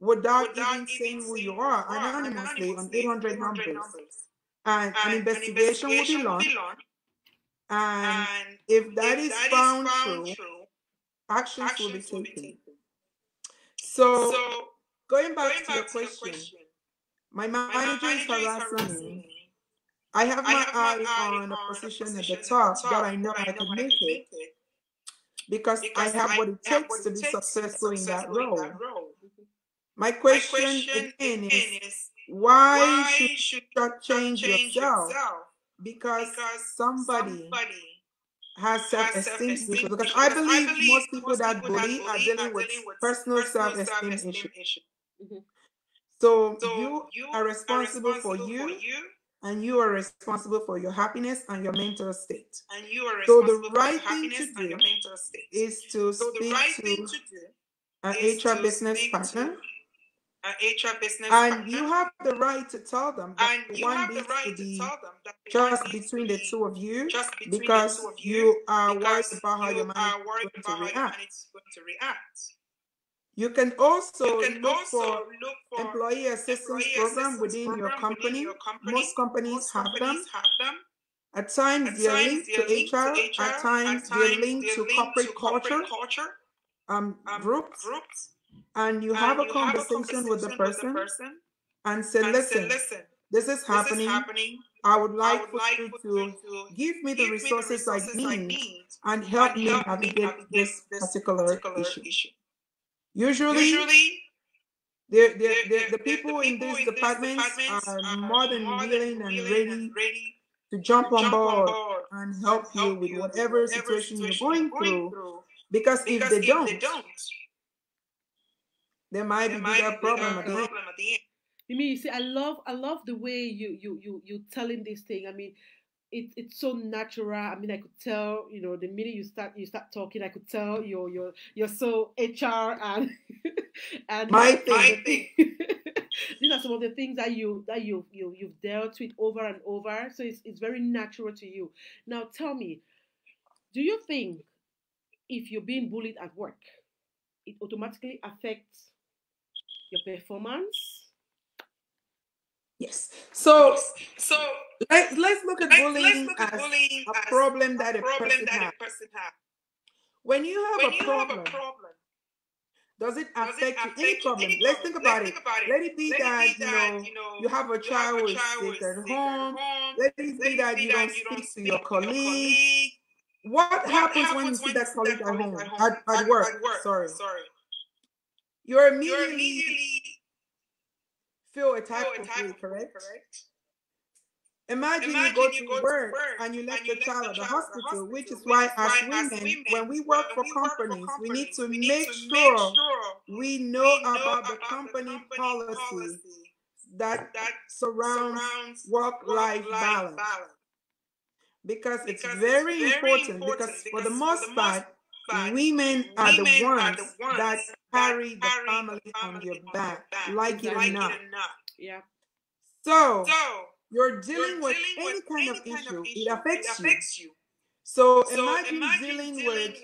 without without even saying who you are anonymously on anonymously on 800 800 numbers, and an And an investigation will be investigation will launched. be launched. And And if that if is that is found found true, true, actions will be actions will be taken. taken. So, So going back going to your back to question, my my manager is manager is harassing me. I have I my have my eye eye on a on a position at the the top that I know I I could make can it make it because I have I what it have takes what to be takes to be successful in that in role. that role. My My question question again is is why why should should you change yourself? yourself? Because Because somebody somebody has self-esteem issues. Because. I Because I believe believe most people most that people bully are dealing with with personal self-esteem issues. issues. Mhm. So So you are are responsible for responsible for you, you, and you are responsible for your happiness and your mental state. and you are So the responsible for your right thing happiness to and your do mental state. is to So the speak right thing to to an HR business partner, an HR business and you partner, have the right to tell them that and you one have the right to tell them that just between the two of you just because you you are worried about how your you manager is going to about how your react. manager is going to react. You can You also can look also for look for employee assistance employee program assistance within your program within company. your company. Most companies Most have companies them. have them. At times At they are linked they to are linked to HR. HR. At times At they are linked to corporate to corporate culture culture um, um, groups. groups. And you have And a you have a conversation with the conversation with the person person and say, and say, listen, listen, this is happening. happening. I would like I would for like you to you to give me the give me the resources I resources I need need and help me navigate navigate this this particular particular issue. issue. Usually, Usually, the, the, the, the, the, the the, people the in people these in these departments departments are are more than more than willing and willing ready and ready to jump to on jump on board board and and help you help with you with whatever whatever situation you're situation you're going going through. through. Because if they if don't, don't, there might there be might bigger be problem bigger at the problem at the end. Mimi, you see, I love I love the way you you you you telling this thing. I mean, it, it's so natural. I mean, I could tell, you know, the minute you start you start talking, I could tell you're you're you're so HR and (laughs) and My these are some of thing. these are some of the things that you that you you you've dealt with over and over. So it's it's very natural to you. Now tell me, do you think if you're being bullied at work, it automatically affects your performance? Yes. So So let, let's look at let's, bullying let's look at as bullying a as problem that a problem person that has. a person has. When you have When a you have a problem, problem, does it does it affect you? affect Any problem. Any Let's problem. think Let's about it. think about it. Let it be Let it that be you that know you know you have a child a who is child who sick at home. Let it be it that you don't speak to your colleague. What What happens when you happens see when you that see colleague that at colleague home? at home? At, at work, sorry. sorry. You're You immediately immediately feel feel attacked for attacked correct? correct? Imagine you go you to go to work work and you left and you the left child the at the child at the hospital, which is why is as why as women, women, when we when work for we work for companies, we need to we need make to make sure sure we know we know about the about the company company policy policy that that surrounds surrounds work-life balance. balance. Because it's Because it's very very important important because for because the for most the most part, part, women are the women are the ones that carry the family on their back, like it or not. Yeah. So you're dealing with any kind of issue, it affects you. affects you. So imagine dealing with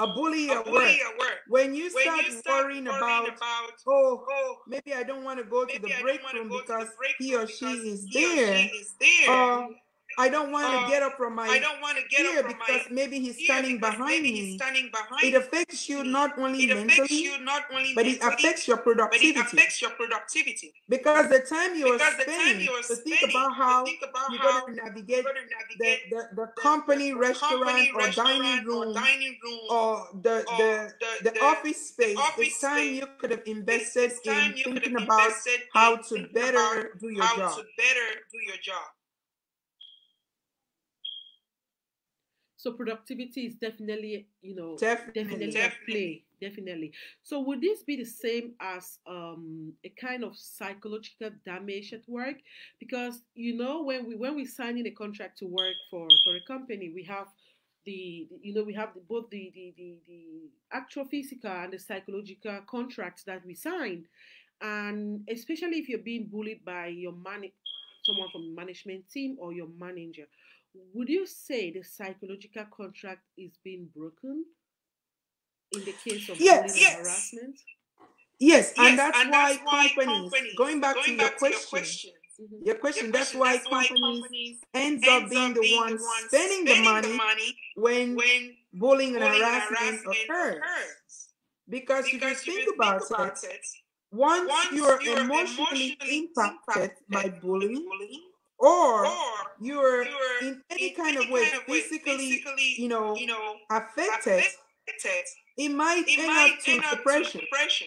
a bully a at work. at work. When you When start you start worrying worrying about, about, oh, oh, maybe I don't want to go to the maybe I don't break room because the break he or she because is he or there, she is there, or I don't want to um, get up from my I don't want to get chair up from because my maybe he's standing behind maybe he's me. standing It behind affects you me. not only It affects mentally, you not only but it affects your but it productivity. affects your productivity. Because the time the spending you are to think spending about how think about you're going to navigate the, the, the the, company the, the restaurant company or dining restaurant or room dining room or the or the the, the the, office the space office time space. you could have invested in time you could thinking about how to better do your job to better do your job. So productivity is definitely, you know, definitely definitely at play. Definitely. So would this be the same as um, a kind of psychological damage at work? Because you know, when we when we sign in a contract to work for for a company, we have the you know we have the, both the, the the the actual physical and the psychological contracts that we sign, and especially if you're being bullied by your man someone from the management team or your manager would you say the psychological contract is being broken in the case of Yes. bullying and Yes. harassment? yes Yes, and that's and why that's why companies companies, going back to going your back to your question question, Mhm. your your question that's question, why that's why companies companies ends up being the being the ones ones spending the spending the money money when when bullying and bullying harassment harassment occurs occurs. because if you Because if think you about think about it it, once once you're you're emotionally emotionally impacted by impacted by bullying bullying, or or you're you're in any in kind any of way kind of way physically you know you know, affected affected, it might it end might up to end up to depression depression,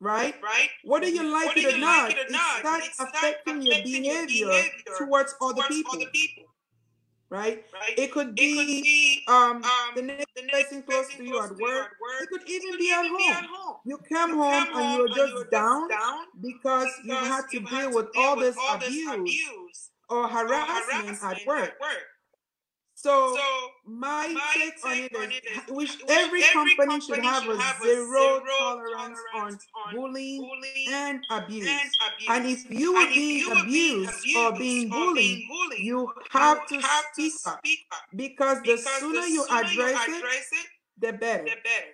right right? whether you like Whether it or you not like it or not, starts it starts affecting your affecting your behavior behavior towards other towards people other people, right right? it could It could be be um um, the next the person close to you at you work work. it could It even could be at be at home you come You home and you're just down down because because had to you've deal had with to deal all with this all this abuse abuse or or harassment harassment at work at work. so So my my take on take it on it is, ha- which which every every company should have should a have a zero zero tolerance on tolerance on bullying bullying and abuse. and And abuse. if you are And if being you are being abused or abused being or bullied, being bullied, you you have to have to speak up speak up because the sooner the you sooner you address it, it, the better. the better.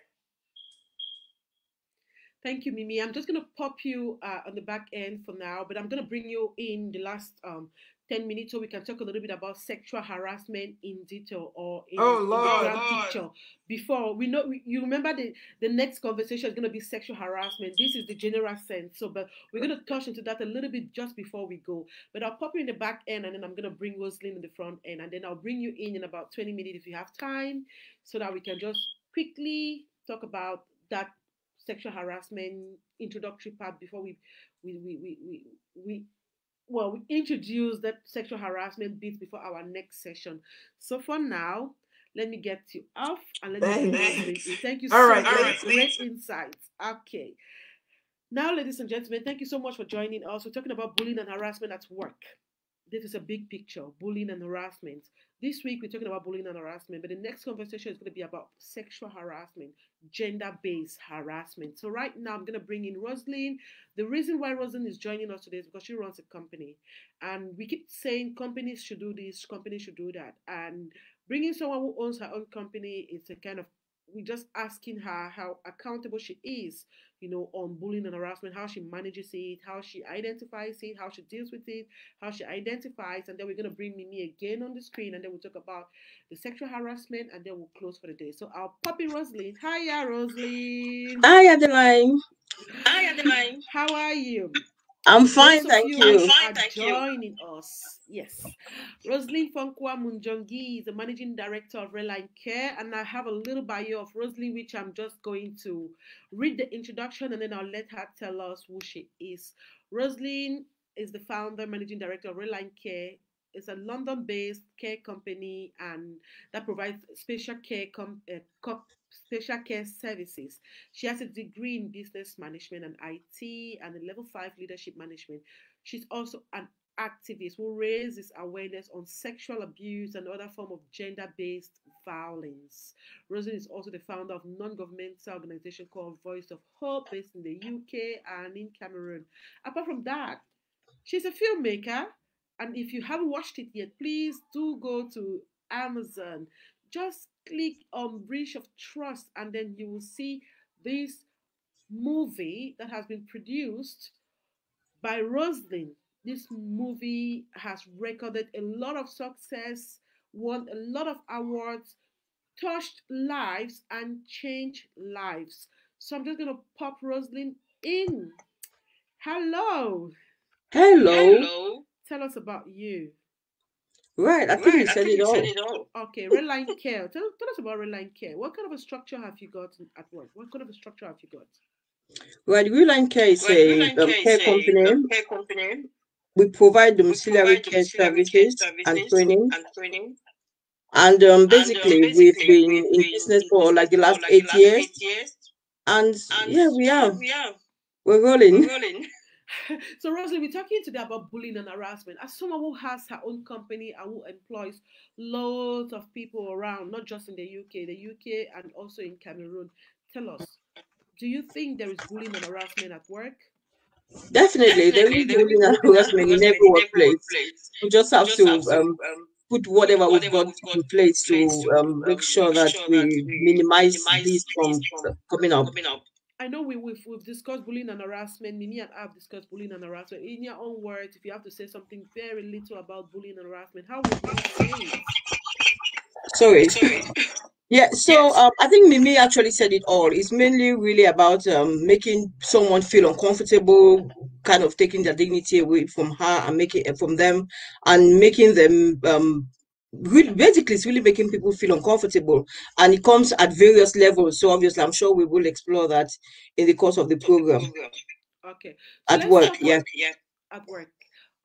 Thank you, Mimi. I'm just going to pop you uh, on the back end for now, but I'm going to bring you in the last um, 10 minutes so we can talk a little bit about sexual harassment in detail or in, Oh, Lord. Lord. picture before we know we, you remember the the next conversation is going to be sexual harassment this is the general sense so but we're going to touch into that a little bit just before we go but i'll pop you in the back end and then i'm going to bring rosalind in the front end and then i'll bring you in in about 20 minutes if you have time so that we can just quickly talk about that sexual harassment introductory part before we we we we, we, we well, we introduce that sexual harassment bit before our next session. So for now, let me get you off and let me bring Thanks. Rosalind. Thank you All so right, much. thanks. Great insights. Okay. Now, ladies and gentlemen, thank you so much for joining us. We're talking about bullying and harassment at work. This is a big picture bullying and harassment. This week, we're talking about bullying and harassment, but the next conversation is going to be about sexual harassment, gender based harassment. So, right now, I'm going to bring in Rosalind. The reason why Rosalind is joining us today is because she runs a company. And we keep saying companies should do this, companies should do that. And bringing someone who owns her own company is a kind of we're just asking her how accountable she is, you know, on bullying and harassment, how she manages it, how she identifies it, how she deals with it, how she identifies, and then we're gonna bring Mimi again on the screen, and then we'll talk about the sexual harassment, and then we'll close for the day. So I'll pop in Rosalind. Hiya, Rosalind. Hi, Adeline. Hi, Adeline. How are you? I'm fine, thank you I'm fine, are thank you. joining us. Yes. Rosalind Fonkwa Munjongi is the managing director of Reline Care, and I have a little bio of Rosalind, which I'm just going to read the introduction and then I'll let her tell us who she is. Rosalind is the founder, managing director of Reline Care. It's a London-based care company and that provides special care com- uh, special care services. She has a degree in business management and IT and a level five leadership management. She's also an activist who raises awareness on sexual abuse and other form of gender-based violence. Rosen is also the founder of non-governmental organization called Voice of Hope, based in the UK and in Cameroon. Apart from that, she's a filmmaker, and if you haven't watched it yet, please do go to Amazon. Just click on Breach of Trust, and then you will see this movie that has been produced by Roslyn. This movie has recorded a lot of success, won a lot of awards, touched lives, and changed lives. So I'm just going to pop Roslyn in. Hello. Hello. Hello. Tell us about you. Right, I think you said it all. Okay, Redline Care. Tell, tell us about Redline Care. What kind of a structure have you got at work? What kind of a structure have you got? Right, Reline Care is Well, a Reline um, Care is care a company. um, care company. We provide We domiciliary provide care domiciliary care services and training. and training. And um, And um, basically, we've been we've in business for like the last like eight last years. eight years. And And yeah, we yeah, are. we are. We're We're rolling. Rolling. (laughs) so, Rosalie, we're talking today about bullying and harassment. As someone who has her own company and who employs loads of people around, not just in the UK, the UK and also in Cameroon, tell us, do you think there is bullying and harassment at work? Definitely, there Definitely, is there is bullying and bullying harassment in every workplace. workplace. We just have to um, um, put put whatever we've whatever got we've got in place to um, make um, sure that we minimize minimize this this from coming up. Coming up. I know we, we've, we've discussed bullying and harassment. Mimi and I have discussed bullying and harassment. In your own words, if you have to say something very little about bullying and harassment, how would you say it? Sorry. Sorry. Yeah, so um, I think Mimi actually said it all. It's mainly really about um, making someone feel uncomfortable, kind of taking their dignity away from her and making it from them, and making them um, really, basically, it's really making people feel uncomfortable. And it comes at various levels. So obviously, I'm sure we will explore that in the course of the program program. Okay. So at let's work. talk Yeah. Work, yeah. at work.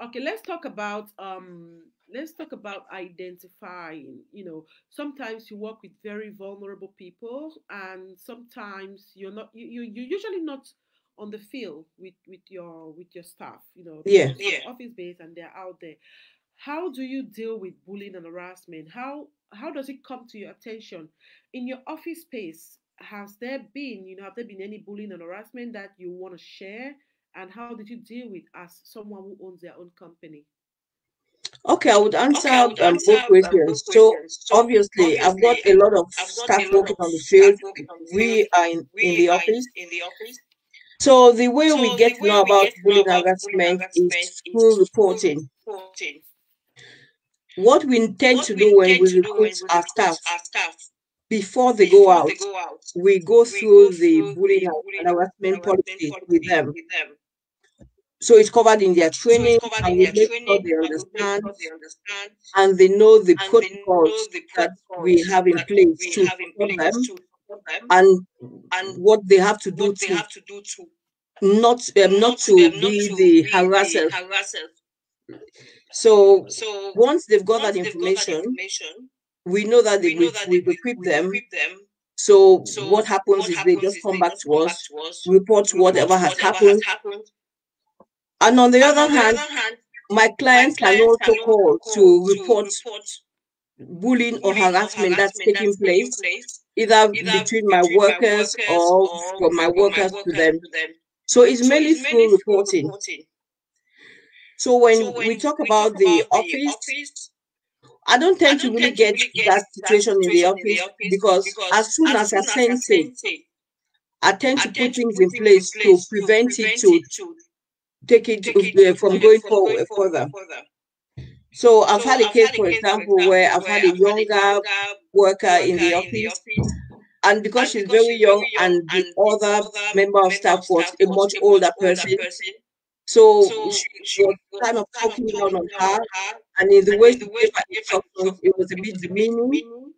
Okay, let's talk about um let's talk about identifying. You know, sometimes you work with very vulnerable people and sometimes you're not you, you you're usually not on the field with with your with your staff, you know, Yeah. Yeah. office based and they're out there. How do you deal with bullying and harassment? How how does it come to your attention in your office space? Has there been, you know, have there been any bullying and harassment that you want to share? And how did you deal with as someone who owns their own company? Okay, I would answer Okay, I would um, answer both um, both questions. So questions. So obviously, I've got a lot of I've staff working on the field. on the field. We are in, in the are office. in the office. So the way we So get to know we about get to know bullying and about bullying and harassment is harassment through is through reporting. reporting. What we intend What to do when we recruit our staff before they go out, they go out, we go through the bullying and harassment policy with them. So it's covered in their training, covered and we make sure they and we make understand sure they understand and they know the protocols that we have in place to support them to support them and and what they have to do to have to do to not um, not to not be to the be the harassers. So So once they've got once that they've got that information, information, we know that they, we know that we we, equip them. equip them. So So what happens what is they just is come they back to come back us, to us, report report whatever has whatever happened, has happened, and on the and other on hand, other hand, my my clients can also call call to to report report bullying or harassment that's taking place place either either between my between my workers workers or or from my from my workers to them. to them. So it's So mainly it's through reporting. reporting. So So when we talk we about talk the about the office, office, I don't tend to don't really get really get that situation in the situation in the office office because because as soon as as I I sense it, I tend to put things in place to to prevent it to it to take it take uh, from going from going forward further. further. So I've So had a I've case, had a for case, for example, where I've had a I've younger younger worker in the in the office, office, and because and she's because very she's young, very young, and the and the other member of staff was a much older much older person, person, so so she she was kind of talking down on her, and in the and way the way gave she her instructions, it was a it bit was a bit demeaning.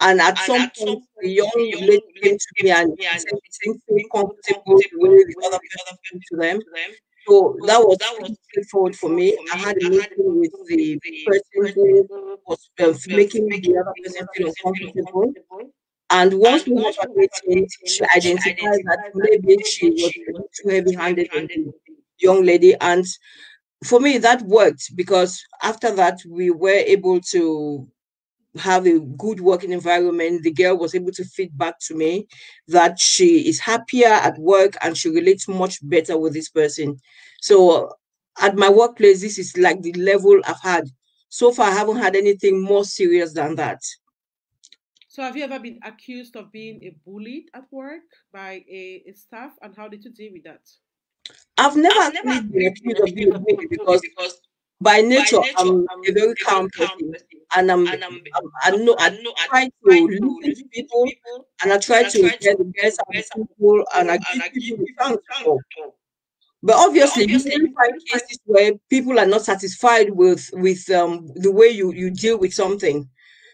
And at And some at point, the young lady came to me and she said she didn't feel comfortable the way the the other the person person to them. So that was that was straightforward for me. I had a meeting with the person who was uh, making the other person feel uncomfortable. And once we had once that we had that meeting, she identified that maybe she was she a was too heavy-handed. heavy-handed the with the young lady. And for me, that worked because after that, we were able to have a good working environment. The girl was able to feed back to me that she is happier at work and she relates much better with this person. So at my workplace, this is like the level I've had. So far, I haven't had anything more serious than that. So, have you ever been accused of being a bullied at work by a, a staff, and how did you deal with that? I've never I've never been accused of being a because because by by nature nature I'm I'm a very calm person person, and I'm, and I'm I'm I know I know I try to listen to people and I try to get the best out of best out of people and I give people the people the chance to chance talk. to talk. But obviously, you obviously, will you find will find cases where people are not satisfied with with um, the way you you deal with something,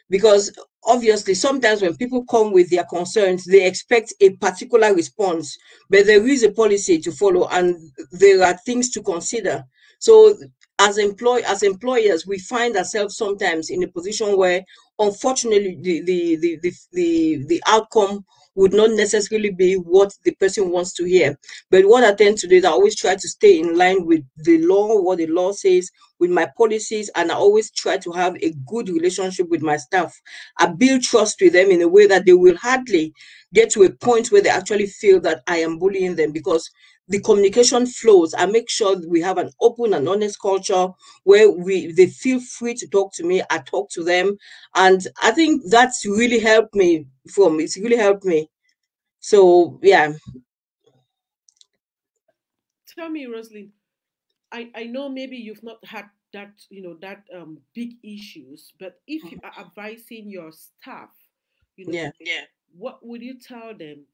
because obviously sometimes when people come with their concerns, they expect a particular response, but there is a policy to follow, and there are things to consider. So as employ as employers, we find ourselves sometimes in a position where, unfortunately, the the the the, the, the outcome would not necessarily be what the person wants to hear. But what I tend to do is I always try to stay in line with the law, what the law says, with my policies, and I always try to have a good relationship with my staff. I build trust with them in a way that they will hardly get to a point where they actually feel that I am bullying them because the communication flows. I make sure we have an open and honest culture where we they feel free to talk to me. I talk to them, and I think that's really helped me. From it's really helped me. So yeah, Tell me, Rosalind, I, I know maybe you've not had that, you know, that um, big issues, but if you are advising your staff, you know, yeah. Yeah. what would you tell them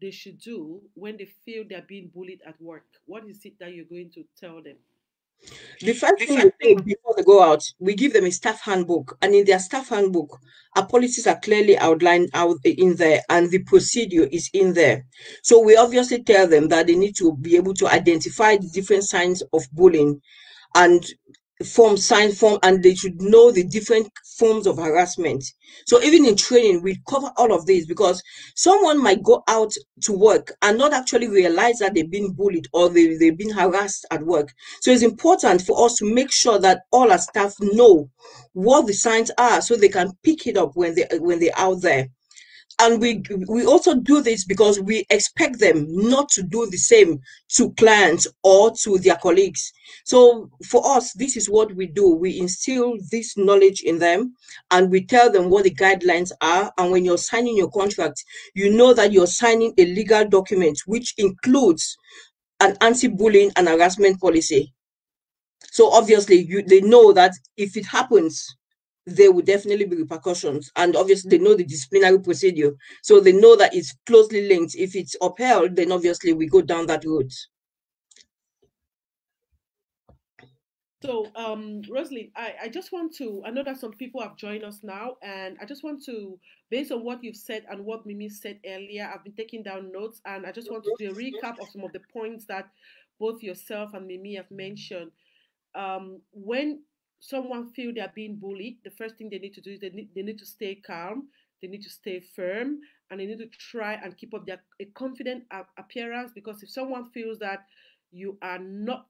they should do when they feel they're being bullied at work? What is it that you're going to tell them? The first thing we do before they go out, we give them a staff handbook, and in their staff handbook, our policies are clearly outlined out in there, and the procedure is in there. So we obviously tell them that they need to be able to identify the different signs of bullying, and form sign form, and they should know the different forms of harassment. So even in training, we cover all of these because someone might go out to work and not actually realize that they've been bullied or they, they've been harassed at work. So it's important for us to make sure that all our staff know what the signs are so they can pick it up when they when they're out there. And we we also do this because we expect them not to do the same to clients or to their colleagues. So for us, this is what we do. We instill this knowledge in them and we tell them what the guidelines are. And when you're signing your contract, you know that you're signing a legal document which includes an anti-bullying and harassment policy. So obviously you they know that if it happens there will definitely be repercussions. And obviously, they know the disciplinary procedure. So they know that it's closely linked. If it's upheld, then obviously we go down that road. So, um, I, I just want to, I know that some people have joined us now, and I just want to, based on what you've said and what Mimi said earlier, I've been taking down notes, and I just want to do a recap of some of the points that both yourself and Mimi have mentioned. Um, when someone feel they're being bullied, the first thing they need to do is they need, they need to stay calm, they need to stay firm, and they need to try and keep up their a confident appearance because if someone feels that you are not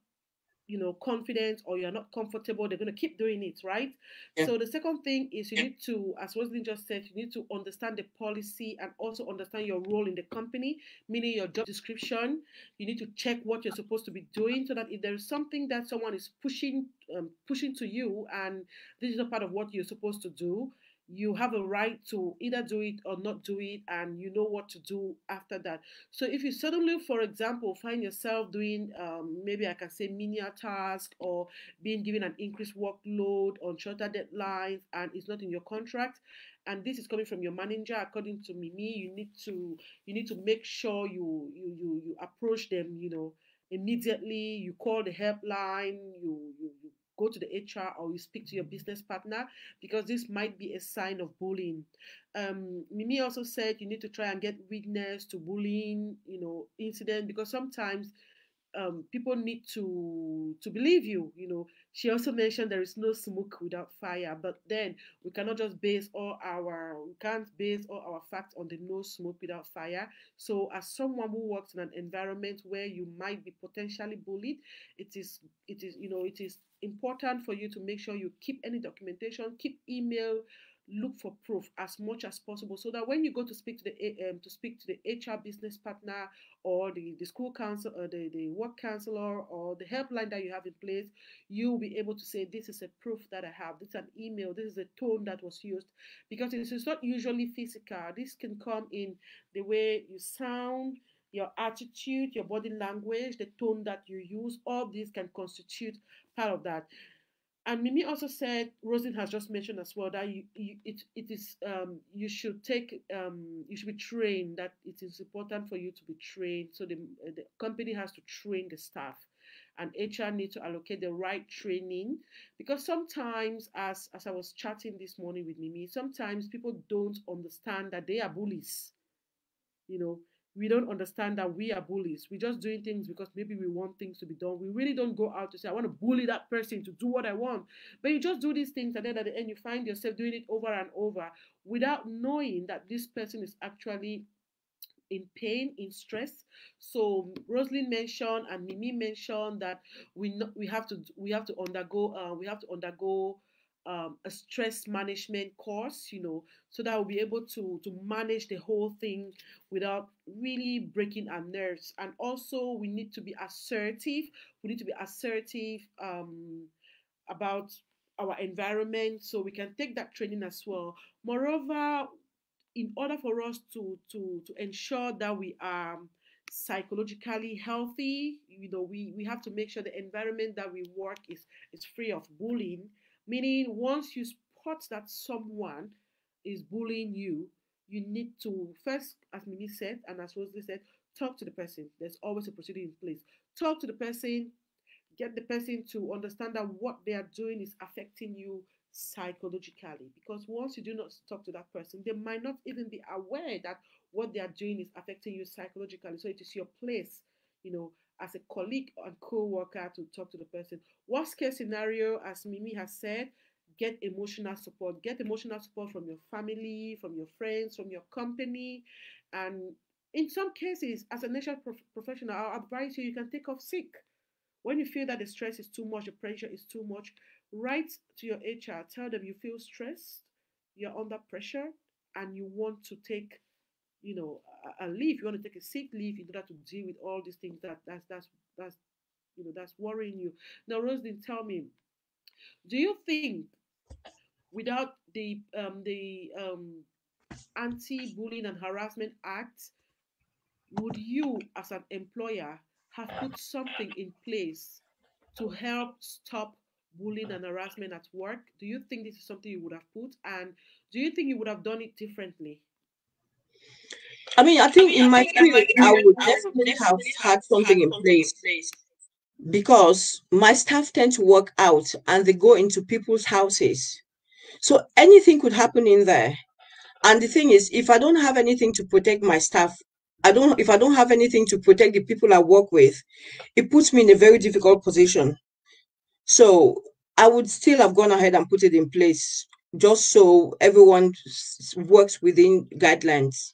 you know confident or you're not comfortable they're going to keep doing it right yeah. so the second thing is you yeah. need to as Rosalind just said you need to understand the policy and also understand your role in the company meaning your job description you need to check what you're supposed to be doing so that if there is something that someone is pushing um, pushing to you and this is a part of what you're supposed to do you have a right to either do it or not do it and you know what to do after that. So if you suddenly for example find yourself doing um, maybe i can say menial task or being given an increased workload on shorter deadlines and it's not in your contract and this is coming from your manager according to mimi you need to you need to make sure you you you, you approach them you know immediately. You call the helpline you, you, you go to the HR or you speak to your business partner because this might be a sign of bullying. Um, Mimi also said you need to try and get witness to bullying, you know, incident because sometimes um, people need to to believe you. You know, she also mentioned there is no smoke without fire, but then we cannot just base all our we can't base all our facts on the no smoke without fire. So, as someone who works in an environment where you might be potentially bullied, it is it is you know it is important for you to make sure you keep any documentation, keep email look for proof as much as possible so that when you go to speak to the um, to speak to the HR business partner or the, the school council or the, the work counselor or the helpline that you have in place, you'll be able to say this is a proof that I have. This is an email. This is a tone that was used because this is not usually physical. This can come in the way you sound, your attitude, your body language, the tone that you use. All these can constitute part of that. And Mimi also said, Rosin has just mentioned as well that you, you it, it is um, you should take um, you should be trained. That it is important for you to be trained. So the the company has to train the staff, and HR need to allocate the right training because sometimes, as as I was chatting this morning with Mimi, sometimes people don't understand that they are bullies. You know, we don't understand that we are bullies. We're just doing things because maybe we want things to be done. We really don't go out to say, I want to bully that person to do what I want. But you just do these things, and then at the end, you find yourself doing it over and over without knowing that this person is actually in pain, in stress. So Rosalind mentioned and Mimi mentioned that we we have to we have to undergo uh, we have to undergo um, a stress management course, you know, so that we'll be able to to manage the whole thing without really breaking our nerves. And also, we need to be assertive. We need to be assertive um, about our environment, so we can take that training as well. Moreover, in order for us to to to ensure that we are psychologically healthy, you know, we we have to make sure the environment that we work is is free of bullying Meaning, once you spot that someone is bullying you, you need to first, as Mimi said, and as Rosalie said, talk to the person. There's always a procedure in place. Talk to the person, get the person to understand that what they are doing is affecting you psychologically. Because once you do not talk to that person, they might not even be aware that what they are doing is affecting you psychologically. So it is your place, you know, as a colleague and co-worker to talk to the person. Worst case scenario, as Mimi has said, get emotional support. Get emotional support from your family, from your friends, from your company. And in some cases, as a national prof- professional, I'll advise you, you can take off sick. When you feel that the stress is too much, the pressure is too much, write to your HR, tell them you feel stressed, you're under pressure, and you want to take you know, a, a leave. You want to take a sick leave in order to deal with all these things that that's that's that's you know that's worrying you. Now, Rosalind, tell me, do you think without the um, the um, Anti-Bullying and Harassment Act, would you, as an employer, have put something in place to help stop bullying and harassment at work? Do you think this is something you would have put? And do you think you would have done it differently? I mean, I think in my field, I would definitely have had something in place because my staff tend to work out and they go into people's houses. So anything could happen in there. And the thing is, if I don't have anything to protect my staff, I don't if I don't have anything to protect the people I work with, it puts me in a very difficult position. So I would still have gone ahead and put it in place just so everyone works within guidelines.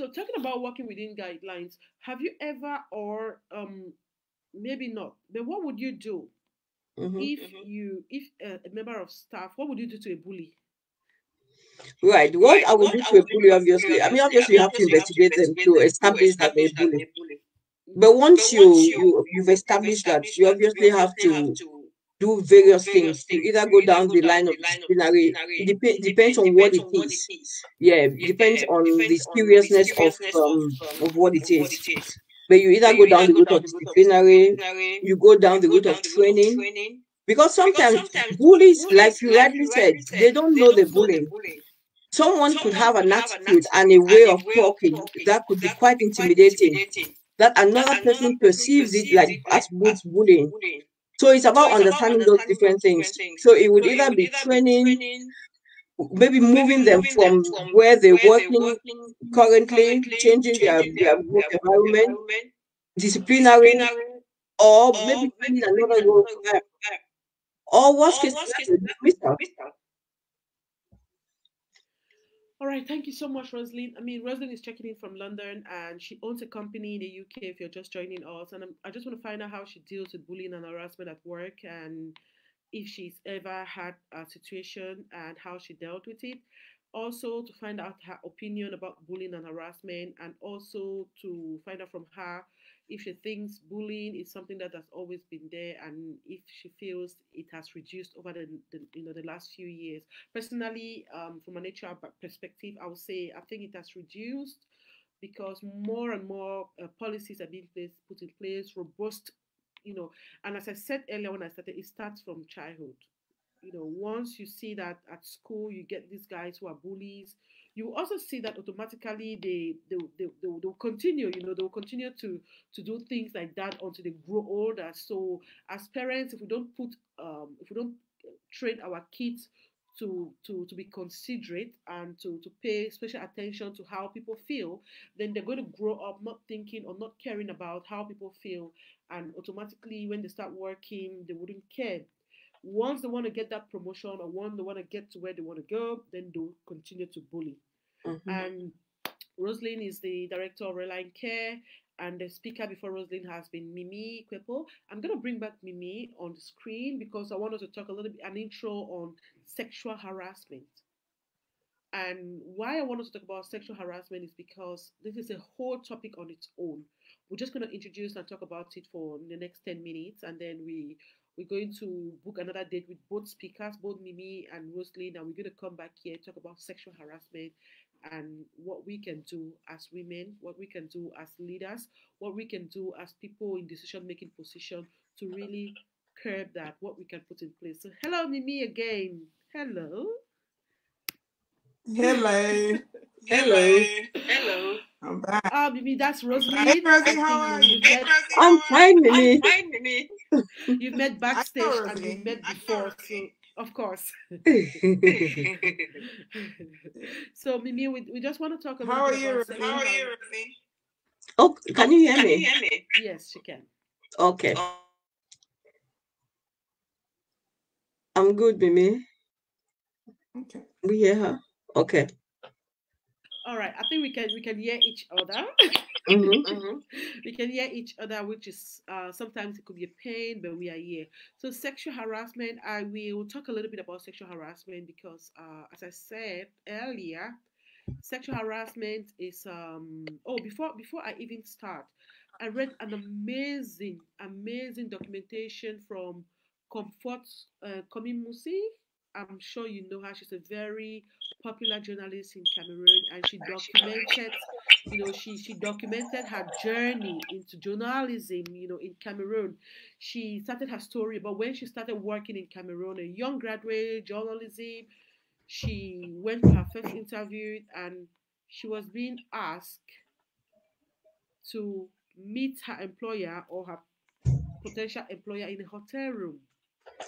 So talking about working within guidelines, have you ever or um maybe not, but what would you do Mhm. if you if a, a member of staff, what would you do to a bully? Right. What I would do to a bully, obviously, I mean, obviously, you have to investigate them to establish that they're a bully. But once you, you you've established that, you obviously have to do various things to either go down the line of disciplinary. It dep- depends on what it is. Yeah, it depends on the seriousness of um of what it is. But you either go down the route of disciplinary, you go down the route of training. Because sometimes bullies, like you rightly said, they don't know the bullying. Someone could have an attitude and a way of talking that could be quite intimidating. That another person perceives it like as bu- bullying. So it's about understanding those different things. So it would either be training, maybe moving them from where they're working currently, changing their, their work environment, disciplinary, or maybe finding another role. Or worst case scenario, dismissal. All right, thank you so much, Rosalind. I mean, Rosalind is checking in from London and she owns a company in the UK if you're just joining us. And I'm, I just want to find out how she deals with bullying and harassment at work and if she's ever had a situation and how she dealt with it. Also, to find out her opinion about bullying and harassment, and also to find out from her if she thinks bullying is something that has always been there and if she feels it has reduced over the, the you know the last few years. Personally um, from an hr perspective i would say i think it has reduced because more and more uh, policies are being placed, put in place robust you know and as i said earlier when i started it starts from childhood. You know once you see that at school you get these guys who are bullies you also see that automatically they they, they, they will they'll continue you know they'll continue to to do things like that until they grow older so as parents if we don't put um if we don't train our kids to to to be considerate and to to pay special attention to how people feel then they're going to grow up not thinking or not caring about how people feel. And automatically when they start working they wouldn't care. Once they want to get that promotion or once they want to get to where they want to go, then they'll continue to bully. Mhm. And Rosalind is the director of Reliant Care, and the speaker before Rosalind has been Mimi Kwepo. I'm going to bring back Mimi on the screen because I wanted to talk a little bit, an intro on sexual harassment. And why I wanted to talk about sexual harassment is because this is a whole topic on its own. We're just going to introduce and talk about it for the next 10 minutes, and then we we're going to book another date with both speakers, both Mimi and Rosalind, and we're going to come back here talk about sexual harassment and what we can do as women, what we can do as leaders, what we can do as people in decision making position to really curb that, what we can put in place. So, hello, Mimi again. Hello. Hello. (laughs) Hello. Hello. I'm back. Ah, Mimi, that's Rosalind. Hey, Rosie, how are you? you've met, I'm fine, Mimi. Fine, Mimi. you've met backstage and Rosie. you've met I know, before, so Rosie. Of course. (laughs) (laughs) so, Mimi, we, we just want to talk a little How are you, about Rosie? How are you, har- Rosie? oh, can you hear Can you me? hear me? Yes, she can. Okay. I'm good, Mimi. Okay. We hear her. Okay. All right, I think we can we can hear each other. (laughs) Mhm. mhm. we can hear each other, which is uh, sometimes it could be a pain, but we are here. So sexual harassment, I will talk a little bit about sexual harassment because, uh, as I said earlier, sexual harassment is um. Oh, before before I even start, I read an amazing amazing documentation from Comfort uh, Komimusi. I'm sure you know her. She's a very popular journalist in Cameroon, and she documented you know, she she documented her journey into journalism, you know, in Cameroon. She started her story but when she started working in Cameroon, a young graduate journalism. She went for her first interview and she was being asked to meet her employer or her potential employer in a hotel room.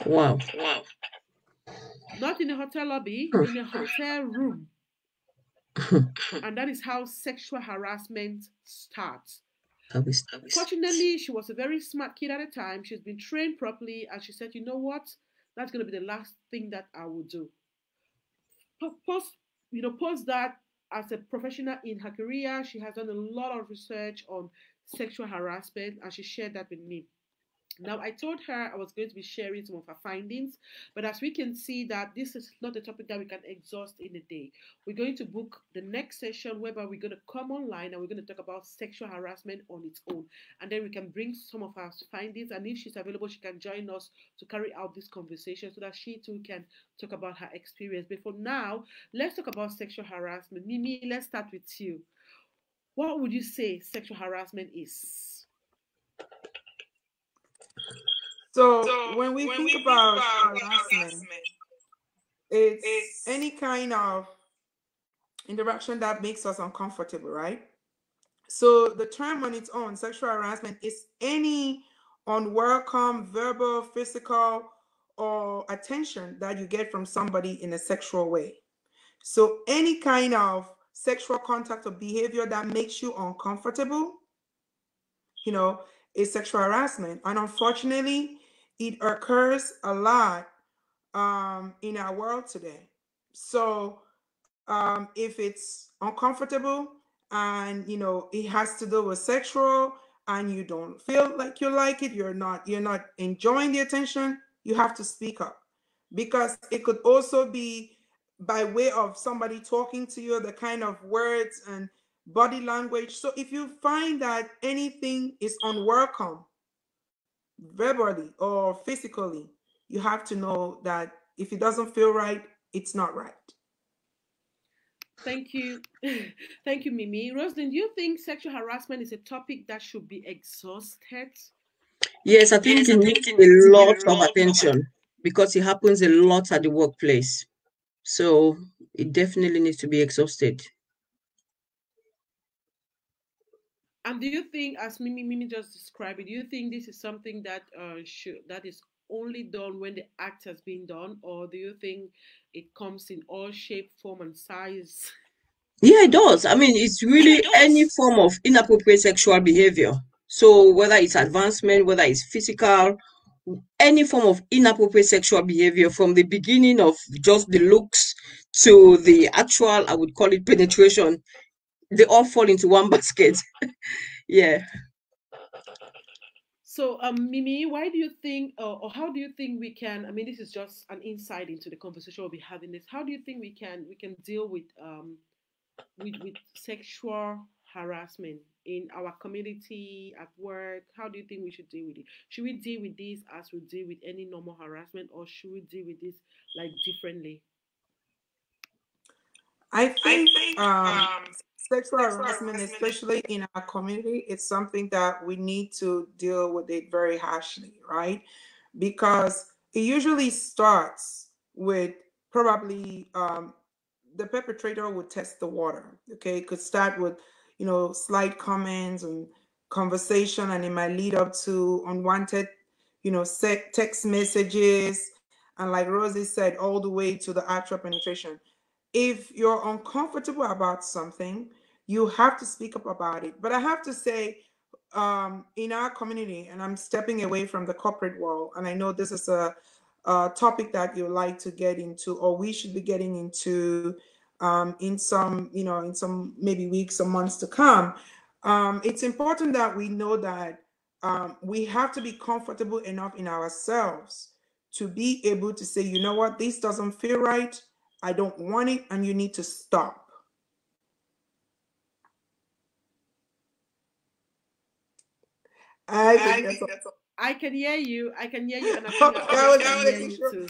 Wow. Wow. Not in a hotel lobby, (laughs) in a hotel room. and that is how sexual harassment starts. Fortunately, she was a very smart kid at the time. She's been trained properly, and she said, "You know what? That's going to be the last thing that I will do." Post, you know, post that as a professional in her career, she has done a lot of research on sexual harassment, and she shared that with me. Now, I told her I was going to be sharing some of her findings, but as we can see that this is not a topic that we can exhaust in a day. We're going to book the next session whereby we're going to come online and we're going to talk about sexual harassment on its own. And then we can bring some of our findings. And if she's available, she can join us to carry out this conversation so that she too can talk about her experience. But for now, let's talk about sexual harassment. Mimi, let's start with you. What would you say sexual harassment is? So, so when we, when think, we about about harassment, it's, it's any kind of interaction that makes us uncomfortable, right? So the term on its own, sexual harassment, is any unwelcome verbal, physical, or attention that you get from somebody in a sexual way. So any kind of sexual contact or behavior that makes you uncomfortable, you know, is sexual harassment. And unfortunately, it occurs a lot um, in our world today. So um, if it's uncomfortable and you know it has to do with sexual and you don't feel like you like it, you're not you're not enjoying the attention, you have to speak up because it could also be by way of somebody talking to you, the kind of words and body language. So if you find that anything is unwelcome verbally or physically, you have to know that if it doesn't feel right, it's not right. Thank you. (laughs) Thank you, Mimi. Roslyn, do you think sexual harassment is a topic that should be exhausted? Yes, I think it needs a lot of attention because it happens a lot at the workplace. So it definitely needs to be exhausted. And do you think, as Mimi Mimi just described it, do you think this is something that uh, should that is only done when the act has been done, or do you think it comes in all shape, form, and size? Yeah, it does. I mean, it's really it any form of inappropriate sexual behavior. So whether it's advancement, whether it's physical, any form of inappropriate sexual behavior from the beginning of just the looks to the actual, I would call it penetration, they all fall into one (laughs) basket. yeah. So, um, Mimi, why do you think, uh, or how do you think we can? I mean, this is just an insight into the conversation we'll be having. This, how do you think we can we can deal with um, with with sexual harassment in our community at work? How do you think we should deal with it? Should we deal with this as we deal with any normal harassment, or should we deal with this like differently? I think, I think um, um sexual harassment, especially in our community, it's something that we need to deal with it very harshly, right? Because it usually starts with probably um, the perpetrator would test the water. Okay, it could start with you know slight comments and conversation, and it might lead up to unwanted, you know, text messages, and like Rosie said, all the way to the actual penetration if you're uncomfortable about something, you have to speak up about it. But I have to say, um, in our community, and I'm stepping away from the corporate world, and I know this is a, a topic that you like to get into, or we should be getting into um, in some, you know, in some maybe weeks or months to come. Um, it's important that we know that um, we have to be comfortable enough in ourselves to be able to say, you know what, this doesn't feel right I don't want it and you need to stop. I think, I, think that's, I can hear you. I can hear you, and I (laughs) think I, can hear you too.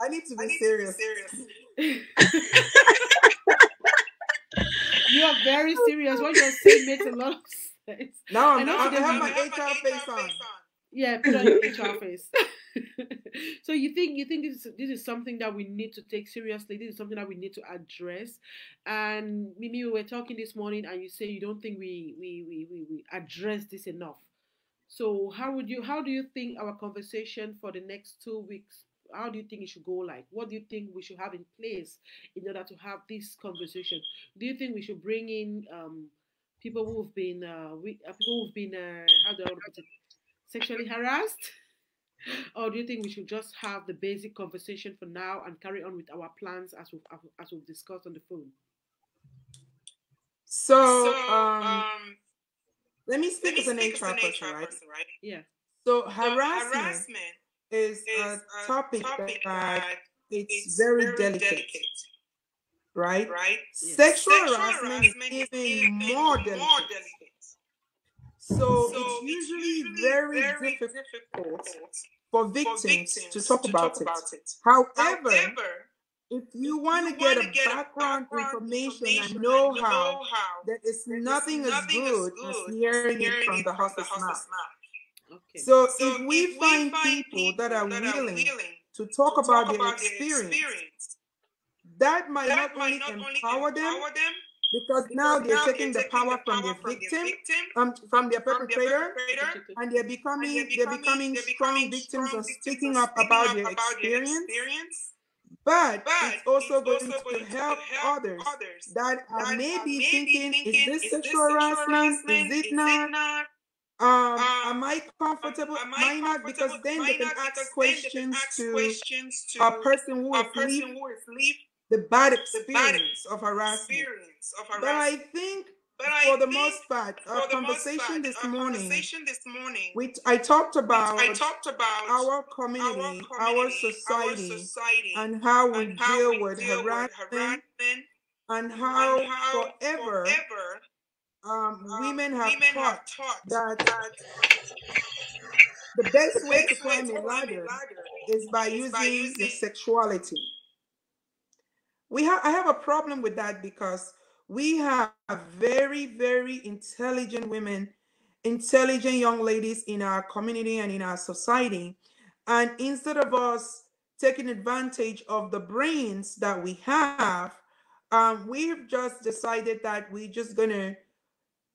I need to be need serious. To be serious. (laughs) you are very serious. What you're saying makes a lot of (laughs) sense. Now I I'm, know I today have we- my HR face on. Yeah, put on your HR (laughs) face. (laughs) so you think you think this is, this is something that we need to take seriously? This is something that we need to address. And Mimi, we were talking this morning, and you say you don't think we we we we, we address this enough. So how would you how do you think our conversation for the next two weeks? How do you think it should go like? What do you think we should have in place in order to have this conversation? Do you think we should bring in um, people who've been uh, we, uh, people who've been uh, how do I put it sexually harassed? Or do you think we should just have the basic conversation for now and carry on with our plans as we've, as we've discussed on the phone? So, um, let me speak as an HR person, right? Yeah. So harassment, is, a topic, that it's very, delicate, right? Right? Sexual, harassment, is even more delicate. So, it's usually very, difficult for victims, to talk about, it. However, if you want to get a background information and know how, there is nothing as good as hearing it from the horse's mouth. Okay. So, if we find people that are willing to talk about their experience, that might not only empower them, because now they're taking the power from their victim, um, from their perpetrator, and they're becoming they're becoming strong victims of speaking up about their experience. But it's also going to help others that are maybe thinking, is this sexual harassment? Is it not? Um, am I comfortable? Am I not? Because then they can ask questions to a person who is has lived the bad experience of harassment. But I think for the most part, our conversation this morning, conversation this morning, we I talked about I talked about our community, our society, and how we deal with harassment, and how forever um, women have taught that the best way to climb a ladder is by using your sexuality. We have I have a problem with that because we have very, very intelligent women, intelligent young ladies in our community and in our society. And instead of us taking advantage of the brains that we have, um, we've just decided that we're just gonna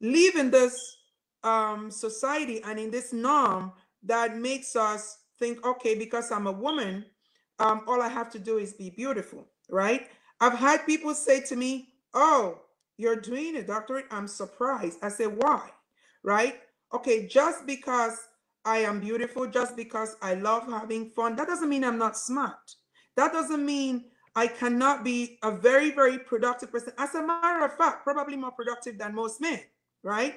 live in this um, society and in this norm that makes us think, okay, because I'm a woman, um, all I have to do is be beautiful, right? I've had people say to me, oh, you're doing a doctorate? I'm surprised. I said, why? Right? Okay, just because I am beautiful, just because I love having fun, that doesn't mean I'm not smart. That doesn't mean I cannot be a very, very productive person. As a matter of fact, probably more productive than most men, right?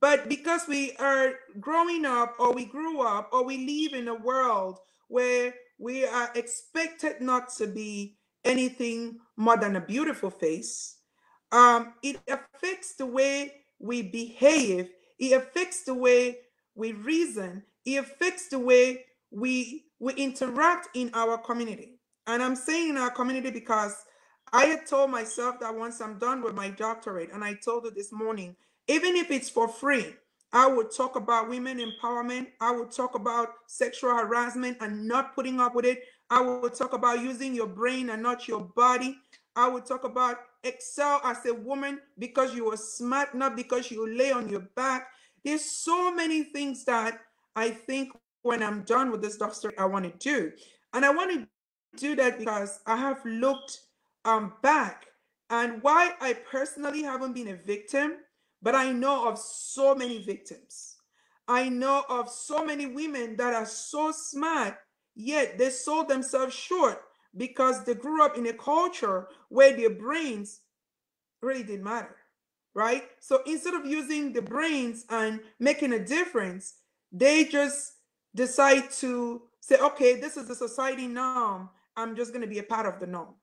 But because we are growing up, or we grew up, or we live in a world where we are expected not to be anything more than a beautiful face, um, it affects the way we behave, it affects the way we reason, it affects the way we we interact in our community. And I'm saying in our community because I had told myself that once I'm done with my doctorate, and I told it this morning, even if it's for free, I would talk about women empowerment. I would talk about sexual harassment and not putting up with it. I would talk about using your brain and not your body. I would talk about excel as a woman because you are smart, not because you lay on your back. There's so many things that I think when I'm done with this doctorate, I want to do. And I want to do that because I have looked um, back and why I personally haven't been a victim, but I know of so many victims. I know of so many women that are so smart, yet they sold themselves short because they grew up in a culture where their brains really didn't matter, right? So instead of using the brains and making a difference, they just decide to say, okay, this is the society norm. I'm just going to be a part of the norm.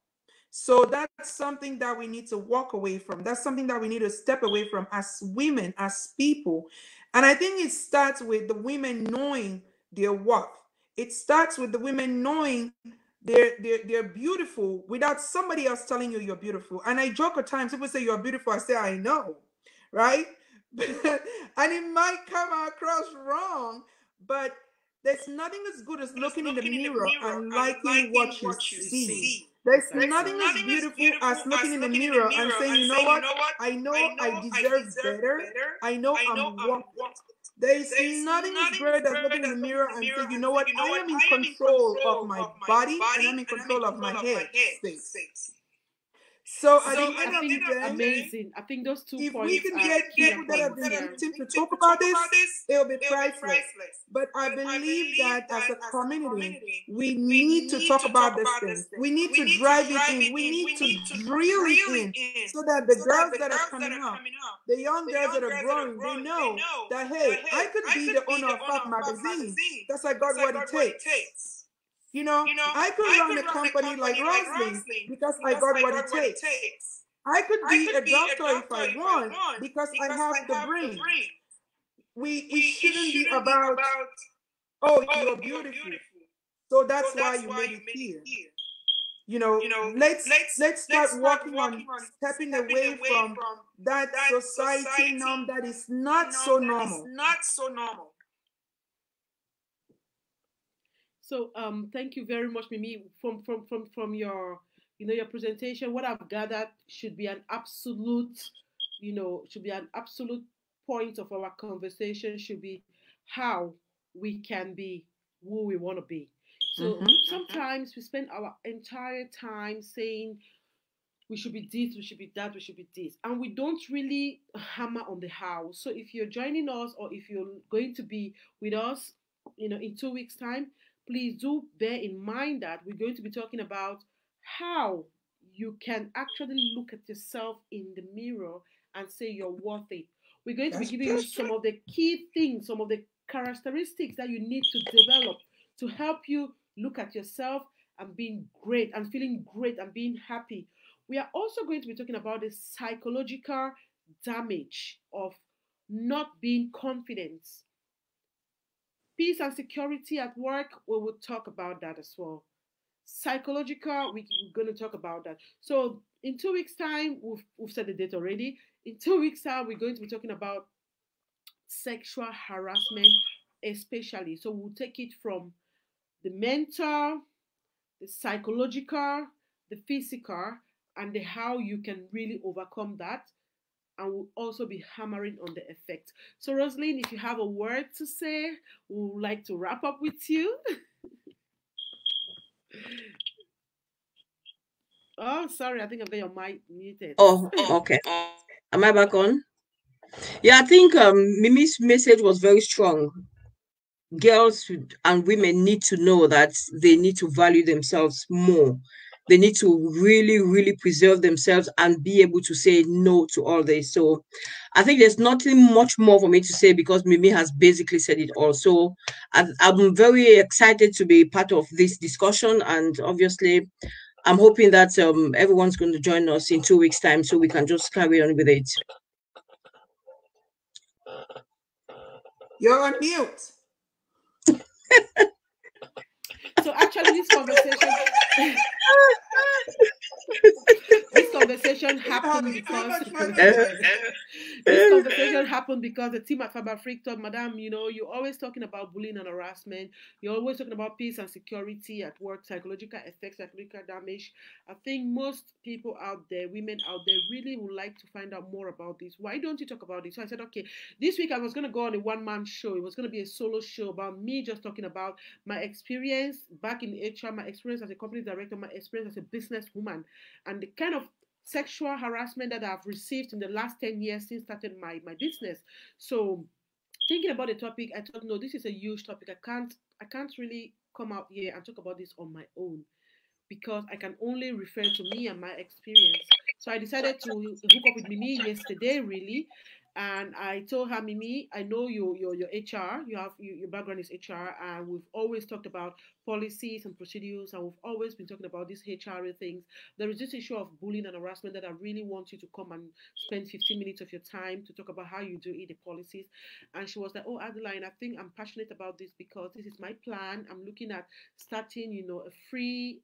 So that's something that we need to walk away from. That's something that we need to step away from as women, as people. And I think it starts with the women knowing their worth. It starts with the women knowing they're, they're they're beautiful without somebody else telling you you're beautiful. And I joke at times, people say you're beautiful. I say I know, right? (laughs) and it might come across wrong, but there's nothing as good as looking, in, the mirror and liking, what, you, see. There's, There's nothing, nothing as beautiful, beautiful as looking in the mirror, mirror and saying, you know, what? I know I, know I deserve, better. better. I know, I know I'm worth there is nothing, as great as looking in the mirror and saying, you know what, I am in control of my body and I'm in control of my head. So, so I think, I think amazing. I think those two if points. If we can get people that have been wanting to talk about this, it'll be priceless. But I believe that as a community, we need to talk about these things. We need to drive it in. We need to drill it in so that the girls that are coming up, the young girls that are growing, they know that hey, I could be the owner of Fab Magazine because I got what it takes. You know, you know I could I run could a company, company like, like Rosling because, because I got, I what, it, what takes. it takes. I could be, I could a, be doctor a, doctor if I want because, because I have, the, brain. the brain. We, we, shouldn't, shouldn't be about, about oh, oh you're, beautiful. beautiful. So that's, so that's why you made it here. here. You know, you know let's, let's let's start let's working, on, on stepping, stepping away, away from, from that, that society, society norm that is not so normal. Not so normal. So um, thank you very much, Mimi, from from from from your you know your presentation. What I've gathered should be an absolute, you know, should be an absolute point of our conversation. Should be how we can be who we want to be. So mm-hmm. sometimes we spend our entire time saying we should be this, we should be that, we should be this. And we don't really hammer on the how. So if you're joining us or if you're going to be with us, you know, in two weeks' time, please do bear in mind that we're going to be talking about how you can actually look at yourself in the mirror and say you're worth it. We're going to be giving you some of the key things, some of the characteristics that you need to develop to help you look at yourself and being great and feeling great and being happy. We are also going to be talking about the psychological damage of not being confident Peace and security at work, we will talk about that as well. Psychological, we, are going to talk about that. So in two weeks' time, we've, we've set the date already. In two weeks' time, we're going to be talking about sexual harassment, especially. So we'll take it from the mental, the psychological, the physical, and the how you can really overcome that and we'll also be hammering on the effect. So, Rosalind, if you have a word to say, we would like to wrap up with you. (laughs) oh, sorry, I think I've got your mic muted. Oh, okay. Am I back on? Yeah, I think um, Mimi's message was very strong. Girls and women need to know that they need to value themselves more they need to really, really preserve themselves and be able to say no to all this. So I think there's nothing much more for me to say because Mimi has basically said it all. So I'm very excited to be part of this discussion. And obviously, I'm hoping that um, everyone's going to join us in two weeks' time so we can just carry on with it. You're on mute. (laughs) so actually, this conversation. (laughs) this conversation happened because (laughs) eh, eh, this eh. conversation happened because the team at Faberfreak told Madam, you know, you're always talking about bullying and harassment. You're always talking about peace and security at work, psychological effects, psychological damage. I think most people out there, women out there, really would like to find out more about this. Why don't you talk about this? So I said, okay, this week I was going to go on a one man show. It was going to be a solo show about me just talking about my experience back in HR, my experience as a company director, my experience as a businesswoman, and the kind of sexual harassment that I've received in the last 10 years since starting my, my business. So thinking about the topic, I thought, no, this is a huge topic. I can't I can't really come out here and talk about this on my own because I can only refer to me and my experience. So I decided to hook up with Mimi yesterday, really, and I told her, Mimi, I know you, your your HR, you have you, your background is HR, and we've always talked about policies and procedures, and we've always been talking about these HR things. There is this issue of bullying and harassment that I really want you to come and spend 15 minutes of your time to talk about how you do it, the policies. And she was like, Oh, Adeline, I think I'm passionate about this because this is my plan. I'm looking at starting, you know, a free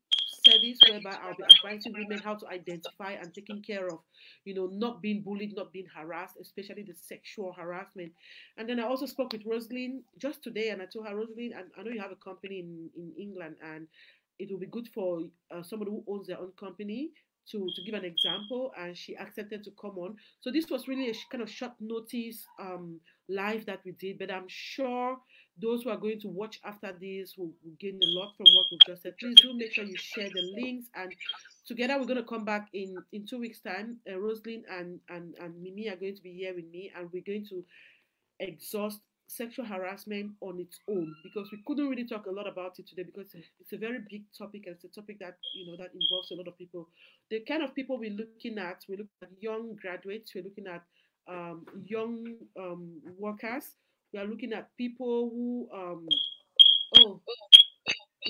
service whereby I'll be advising women how to identify and taking care of, you know, not being bullied, not being harassed, especially the sexual harassment. And then I also spoke with Rosalind just today, and I told her, Rosalind, I, I know you have a company in, in England, and it will be good for uh, somebody who owns their own company to, to give an example and she accepted to come on. So this was really a kind of short notice um, live that we did, but I'm sure those who are going to watch after this will, will gain a lot from what we've just said. Please do make sure you share the links and together we're going to come back in in two weeks time. Uh, Rosalind and, and, and Mimi are going to be here with me and we're going to exhaust sexual harassment on its own because we couldn't really talk a lot about it today because it's a very big topic and it's a topic that you know that involves a lot of people. The kind of people we're looking at we're looking at young graduates we're looking at um, young um, workers we are looking at people who um, oh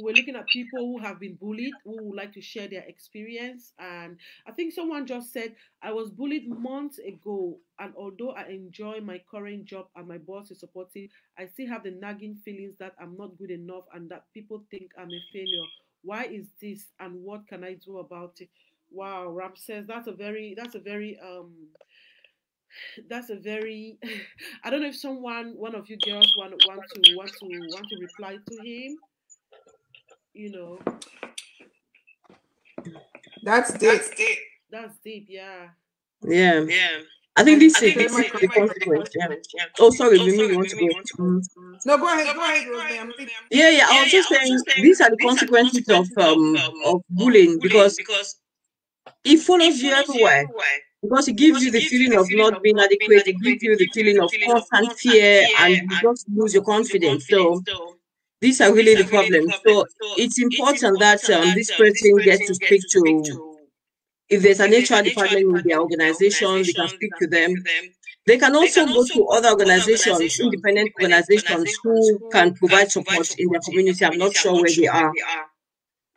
we're looking at people who have been bullied who would like to share their experience and i think someone just said i was bullied months ago and although i enjoy my current job and my boss is supportive i still have the nagging feelings that i'm not good enough and that people think i'm a failure. Why is this and what can i do about it? Wow ram says that's a very that's a very um that's a very (laughs) i don't know if someone one of you girls want want to want to want to reply to him you know. That's deep. That's deep. That's deep, yeah. Yeah. Yeah. I think this is the consequence. Yeah. Oh, sorry, Mimi, you want to go? Mm. No, go ahead. Go ahead, Rosemary. Yeah, yeah. I was just saying these are the consequences of um of bullying because it follows you everywhere. Because it gives you the feeling of not being adequate, it gives you the feeling of constant fear, and you just lose your confidence. So these are really the problems. So it's important that um, this person gets to speak to, if there's an HR department in their organization, they can speak to them. They can also go to other organizations, independent organizations who can provide support in their community. I'm not sure where they are.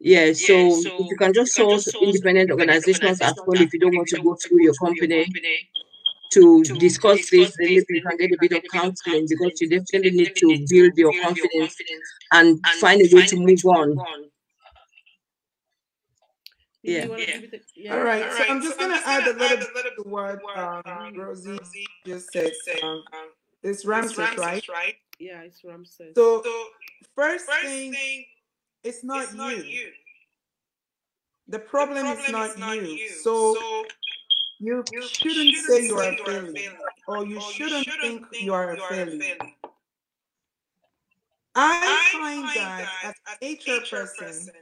Yeah, so if you can just source independent organizations as well if you don't want to go through your company to, to discuss, discuss this, then you can get a bit of counseling because you definitely need to build your confidence and, and find a way to move on. Yeah. yeah. yeah. All right. So I'm just so gonna add a little bit to what um, um Rosie just said. Um, um it's Ramses, right? right? Yeah, it's Ramses. So, so first, first thing, thing, it's not, it's not you. you. The problem, the problem is, not is not you. you. So, so you, you shouldn't, shouldn't say you are a failure, or you or shouldn't, shouldn't think, think you are a failure. I, find, that, that as an HR, person, person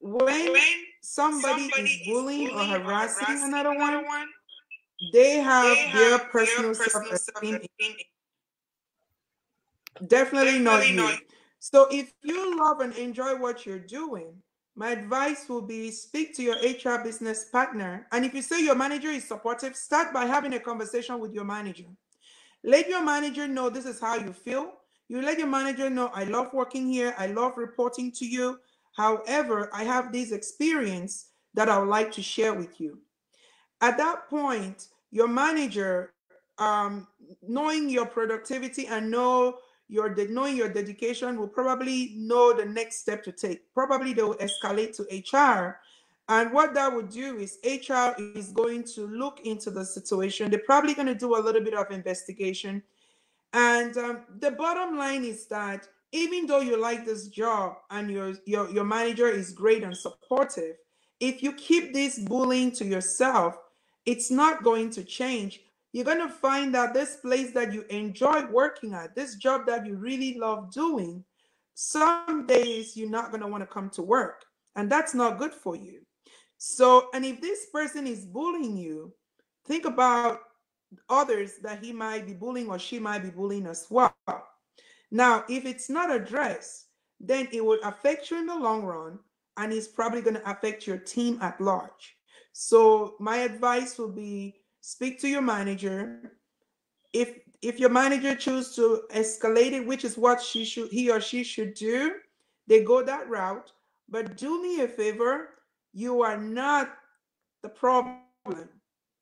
when, when somebody, somebody is bullying or harassing, harassing another, another one, one, they have, they their, have personal their personal self-esteem. Definitely, Definitely not you. Not. So if you love and enjoy what you're doing, my advice will be speak to your HR business partner. And if you say your manager is supportive, start by having a conversation with your manager. Let your manager know this is how you feel. You let your manager know, I love working here. I love reporting to you. However, I have this experience that I would like to share with you. At that point, your manager, um, knowing your productivity and know your knowing your dedication will probably know the next step to take. Probably they will escalate to HR. And what that would do is HR is going to look into the situation. They're probably going to do a little bit of investigation. And um, the bottom line is that even though you like this job and your, your, your manager is great and supportive, if you keep this bullying to yourself, it's not going to change you're going to find that this place that you enjoy working at, this job that you really love doing, some days you're not going to want to come to work. And that's not good for you. So, and if this person is bullying you, think about others that he might be bullying or she might be bullying as well. Now, if it's not addressed, then it will affect you in the long run and it's probably going to affect your team at large. So, my advice will be speak to your manager. If if your manager choose to escalate it, which is what she should he or she should do, they go that route. But do me a favor, you are not the problem.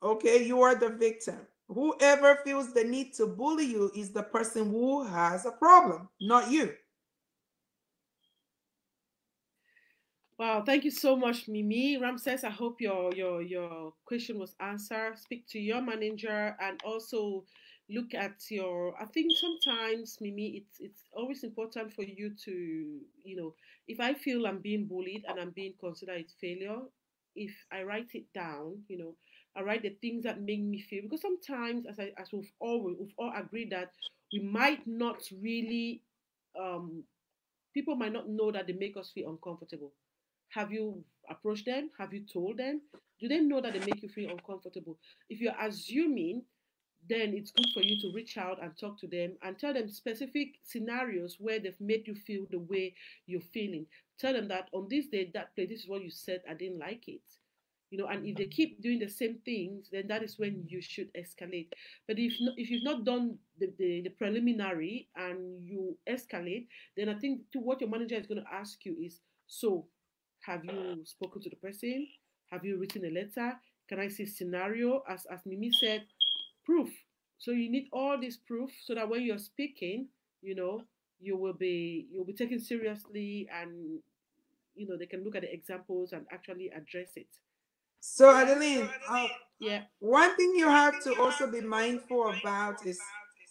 Okay, you are the victim. Whoever feels the need to bully you is the person who has a problem, not you. Wow, thank you so much, Mimi. Ramses, I hope your your your question was answered. Speak to your manager and also look at your I think sometimes, Mimi, it's it's always important for you to, you know, if I feel I'm being bullied and I'm being considered a failure, if I write it down, you know, I write the things that make me feel because sometimes as I as we've all we've all agreed that we might not really um people might not know that they make us feel uncomfortable have you approached them? Have you told them? Do they know that they make you feel uncomfortable? If you're assuming, then it's good for you to reach out and talk to them and tell them specific scenarios where they've made you feel the way you're feeling. Tell them that on this day, that day, this is what you said, I didn't like it. You know, and if they keep doing the same things, then that is when you should escalate. But if not, if you've not done the, the, the preliminary and you escalate, then I think to what your manager is going to ask you is, so have you spoken to the person? Have you written a letter? Can I see scenario? As as Mimi said, proof. So you need all this proof so that when you're speaking, you know, you will be you'll be taken seriously and you know they can look at the examples and actually address it. So Adeline, uh, yeah. One thing you have to also be mindful about is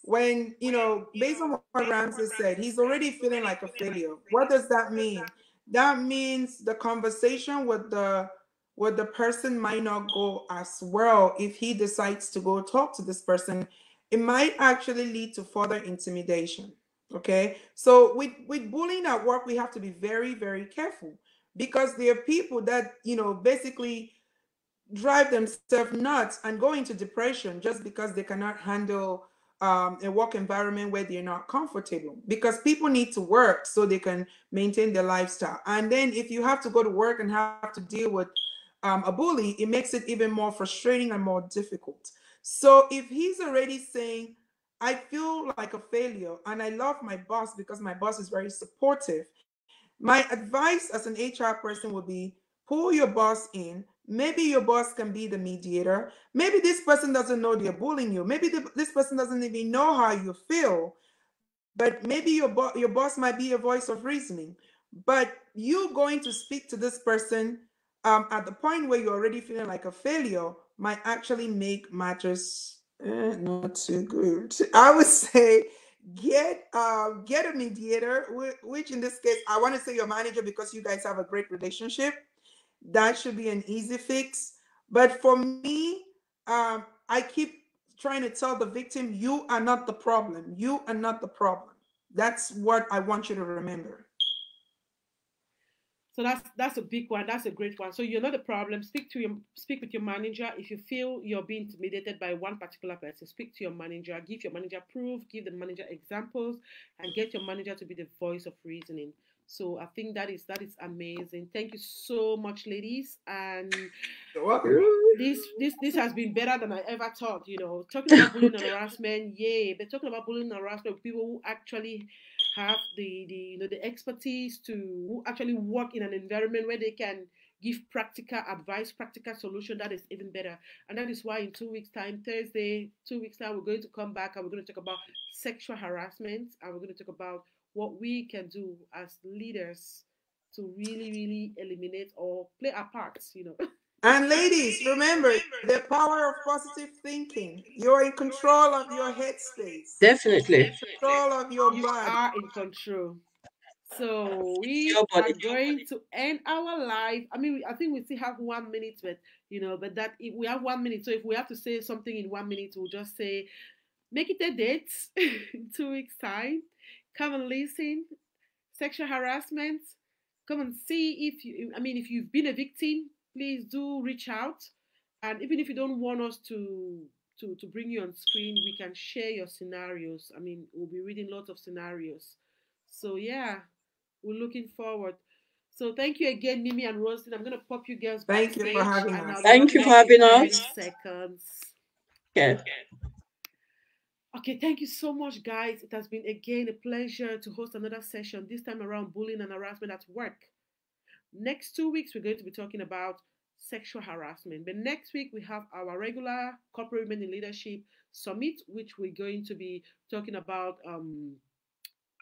when you know, based on what Ramses said, he's already feeling like a failure. What does that mean? That means the conversation with the with the person might not go as well if he decides to go talk to this person. It might actually lead to further intimidation okay? So with with bullying at work we have to be very very careful because there are people that you know basically drive themselves nuts and go into depression just because they cannot handle um, a work environment where they're not comfortable because people need to work so they can maintain their lifestyle. And then if you have to go to work and have to deal with um, a bully, it makes it even more frustrating and more difficult. So if he's already saying, I feel like a failure and I love my boss because my boss is very supportive, my advice as an HR person would be pull your boss in Maybe your boss can be the mediator. Maybe this person doesn't know they're bullying you. Maybe the, this person doesn't even know how you feel. But maybe your, bo- your boss might be a voice of reasoning. But you going to speak to this person um, at the point where you're already feeling like a failure might actually make matters eh, not too good. I would (laughs) say get uh, get a mediator, which in this case I want to say your manager because you guys have a great relationship that should be an easy fix. But for me, um, I keep trying to tell the victim, you are not the problem. You are not the problem. That's what I want you to remember. So that's that's a big one. That's a great one. So you're not the problem. Speak to your speak with your manager. If you feel you're being intimidated by one particular person, speak to your manager. Give your manager proof. Give the manager examples, and get your manager to be the voice of reasoning. So I think that is that is amazing. Thank you so much, ladies. And this this this has been better than I ever thought. You know, talking about bullying and harassment, yay! But talking about bullying and harassment, people who actually have the the you know the expertise to who actually work in an environment where they can give practical advice, practical solution, that is even better. And that is why in two weeks' time, Thursday, two weeks' time, we're going to come back and we're going to talk about sexual harassment and we're going to talk about what we can do as leaders to really, really eliminate or play our parts, you know. (laughs) And ladies, remember the power of positive thinking. You're in control of your headspace. Definitely. Control of your you body. are in control. So we are going to end our live. I mean, I think we still have one minute, but you know, but that if we have one minute, so if we have to say something in one minute, we'll just say, make it a date (laughs) in two weeks' time come and listen. Sexual harassment, come and see if you, I mean, if you've been a victim, please do reach out. And even if you don't want us to to, to bring you on screen, we can share your scenarios. I mean, we'll be reading lots of scenarios. So yeah, we're looking forward. So thank you again, Mimi and Roslyn. I'm gonna pop you girls. Thank you for having us. Thank you for having us. Seconds. Yeah. Okay, thank you so much, guys. It has been again a pleasure to host another session, this time around bullying and harassment at work. Next two weeks, we're going to be talking about sexual harassment. But next week, we have our regular Corporate Women in Leadership Summit, which we're going to be talking about um,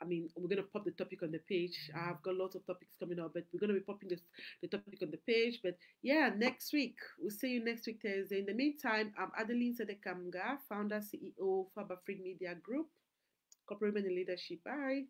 I mean, we're going to pop the topic on the page. Mm-hmm. I've got lots of topics coming up, but we're going to be popping this, the topic on the page. But yeah, next week, we'll see you next week, Thursday. In the meantime, I'm Adeline Sedekamga, founder, CEO, Faber Free Media Group, Corporate Women in Leadership. Bye.